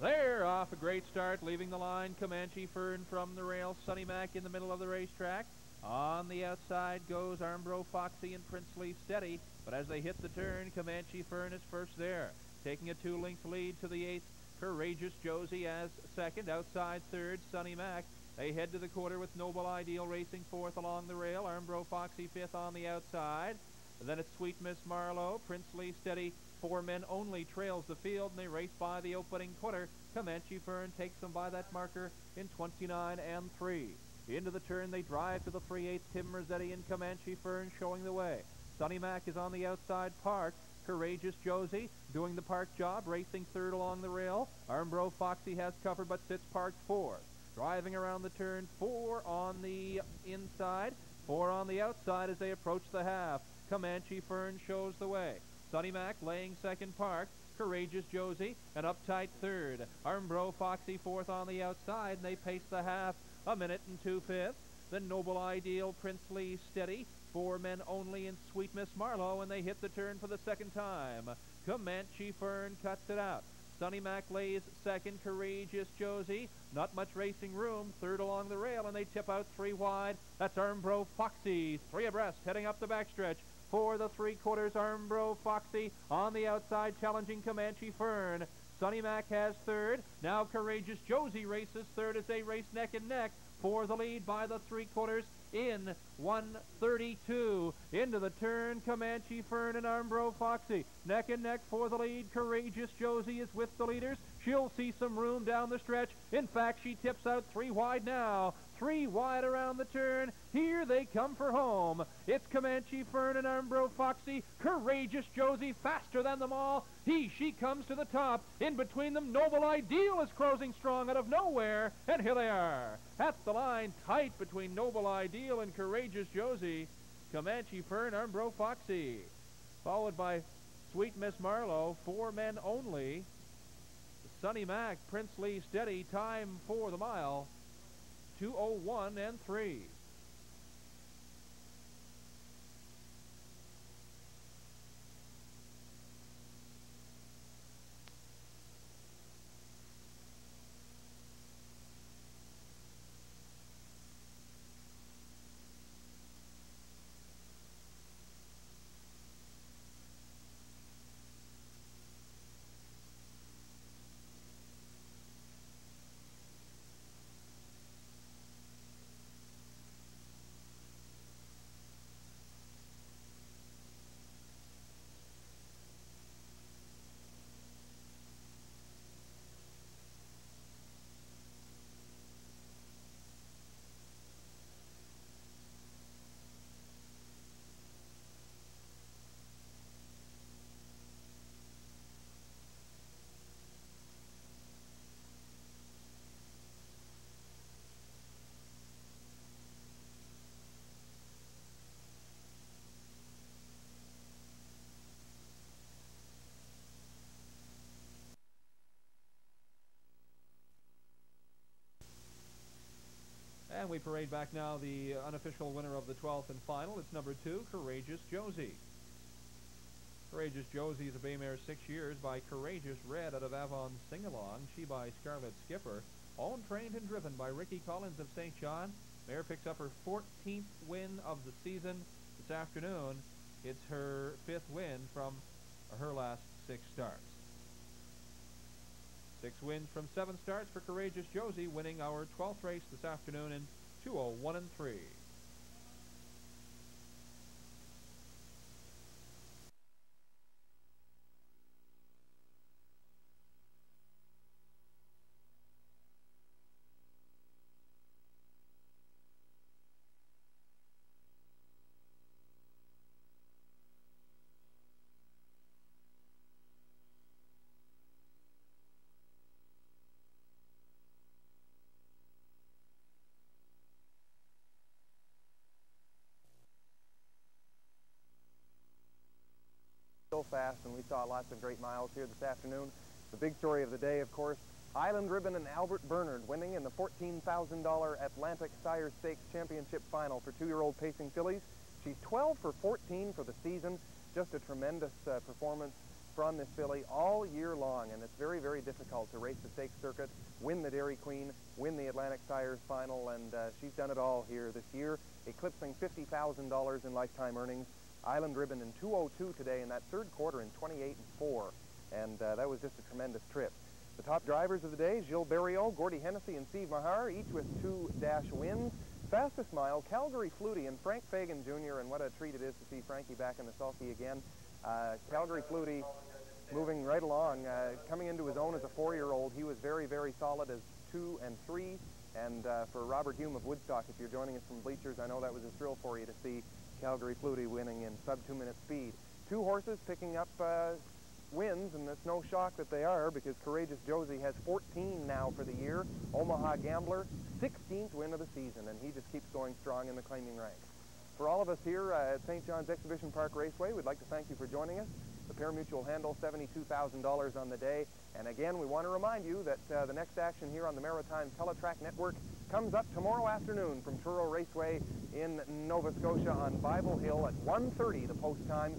[SPEAKER 3] They're off a great start, leaving the line. Comanche Fern from the rail. Sunny Mac in the middle of the racetrack. On the outside goes Armbro Foxy and Princely Steady. But as they hit the turn, Comanche Fern is first there. Taking a two-length lead to the eighth. Courageous Josie as second. Outside third, Sunny Mac. They head to the quarter with Noble Ideal racing fourth along the rail. Armbro Foxy fifth on the outside. Then it's Sweet Miss Marlowe. Princely Steady. Four men only trails the field, and they race by the opening quarter. Comanche Fern takes them by that marker in 29 and 3. Into the turn, they drive to the 3-8. Tim Rossetti and Comanche Fern showing the way. Sunny Mac is on the outside park. Courageous Josie doing the park job, racing third along the rail. Armbro Foxy has cover but sits parked fourth. Driving around the turn, four on the inside, four on the outside as they approach the half. Comanche Fern shows the way. Sunny Mac laying second park. Courageous Josie, an uptight third. Armbro Foxy fourth on the outside, and they pace the half a minute and two fifths. Then Noble Ideal, Princely Steady, four men only, in Sweet Miss Marlowe, and they hit the turn for the second time. Comanche Fern cuts it out. Sunny Mac lays second, Courageous Josie. Not much racing room. Third along the rail, and they tip out three wide. That's Armbro Foxy. Three abreast, heading up the backstretch. For the three quarters, Armbro Foxy on the outside, challenging Comanche Fern. Sunny Mac has third. Now Courageous Josie races third as they race neck and neck for the lead by the three quarters in 132. Into the turn, Comanche Fern and Armbro Foxy. Neck and neck for the lead. Courageous Josie is with the leaders. She'll see some room down the stretch. In fact, she tips out three wide now. Three wide around the turn. Here they come for home. It's Comanche Fern and Armbro Foxy. Courageous Josie faster than them all. He, she comes to the top. In between them, Noble Ideal is closing strong out of nowhere. And here they are. At the line, tight between Noble Ideal and Courageous Josie. Comanche Fern, Armbro Foxy. Followed by Sweet Miss Marlowe, four men only. Sunny Mac, Princely Steady, time for the mile, 201 and 3. And we parade back now the unofficial winner of the 12th and final. It's number two, Courageous Josie. Courageous Josie is a bay mare six years by Courageous Red out of Avon Singalong. She by Scarlet Skipper. Owned, trained, and driven by Ricky Collins of St. John. Mare picks up her 14th win of the season this afternoon. It's her fifth win from her last six starts. Six wins from seven starts for Courageous Josie, winning our 12th race this afternoon in 201 and 3.
[SPEAKER 1] so fast, and we saw lots of great miles here this afternoon. The big story of the day, of course, Island Ribbon and Albert Bernard winning in the $14,000 Atlantic Sire Stakes Championship final for two-year-old pacing fillies. She's 12 for 14 for the season. Just a tremendous uh, performance from this filly all year long, and it's very, very difficult to race the stakes circuit, win the Dairy Queen, win the Atlantic Sires final, and uh, she's done it all here this year, eclipsing $50,000 in lifetime earnings. Island Ribbon in 202 today in that third quarter in 28 and 4. And uh, that was just a tremendous trip. The top drivers of the day, Gilles Barrieau, Gordy Hennessy, and Steve Mahar, each with two dash wins. Fastest mile, Calgary Flutie and Frank Fagan Jr., and what a treat it is to see Frankie back in the sulky again. Uh, Calgary Flutie moving right along, uh, coming into his own as a four-year-old. He was very, very solid as two and three. And uh, for Robert Hume of Woodstock, if you're joining us from bleachers, I know that was a thrill for you to see Calgary Flutie winning in sub two-minute speed. Two horses picking up uh, wins, and it's no shock that they are because Courageous Josie has 14 now for the year. Omaha Gambler, 16th win of the season, and he just keeps going strong in the claiming ranks. For all of us here uh, at St. John's Exhibition Park Raceway, we'd like to thank you for joining us. The Parimutuel handle $72,000 on the day. And again, we want to remind you that uh, the next action here on the Maritime Teletrack Network comes up tomorrow afternoon from Truro Raceway in Nova Scotia on Bible Hill at 1.30 the post time.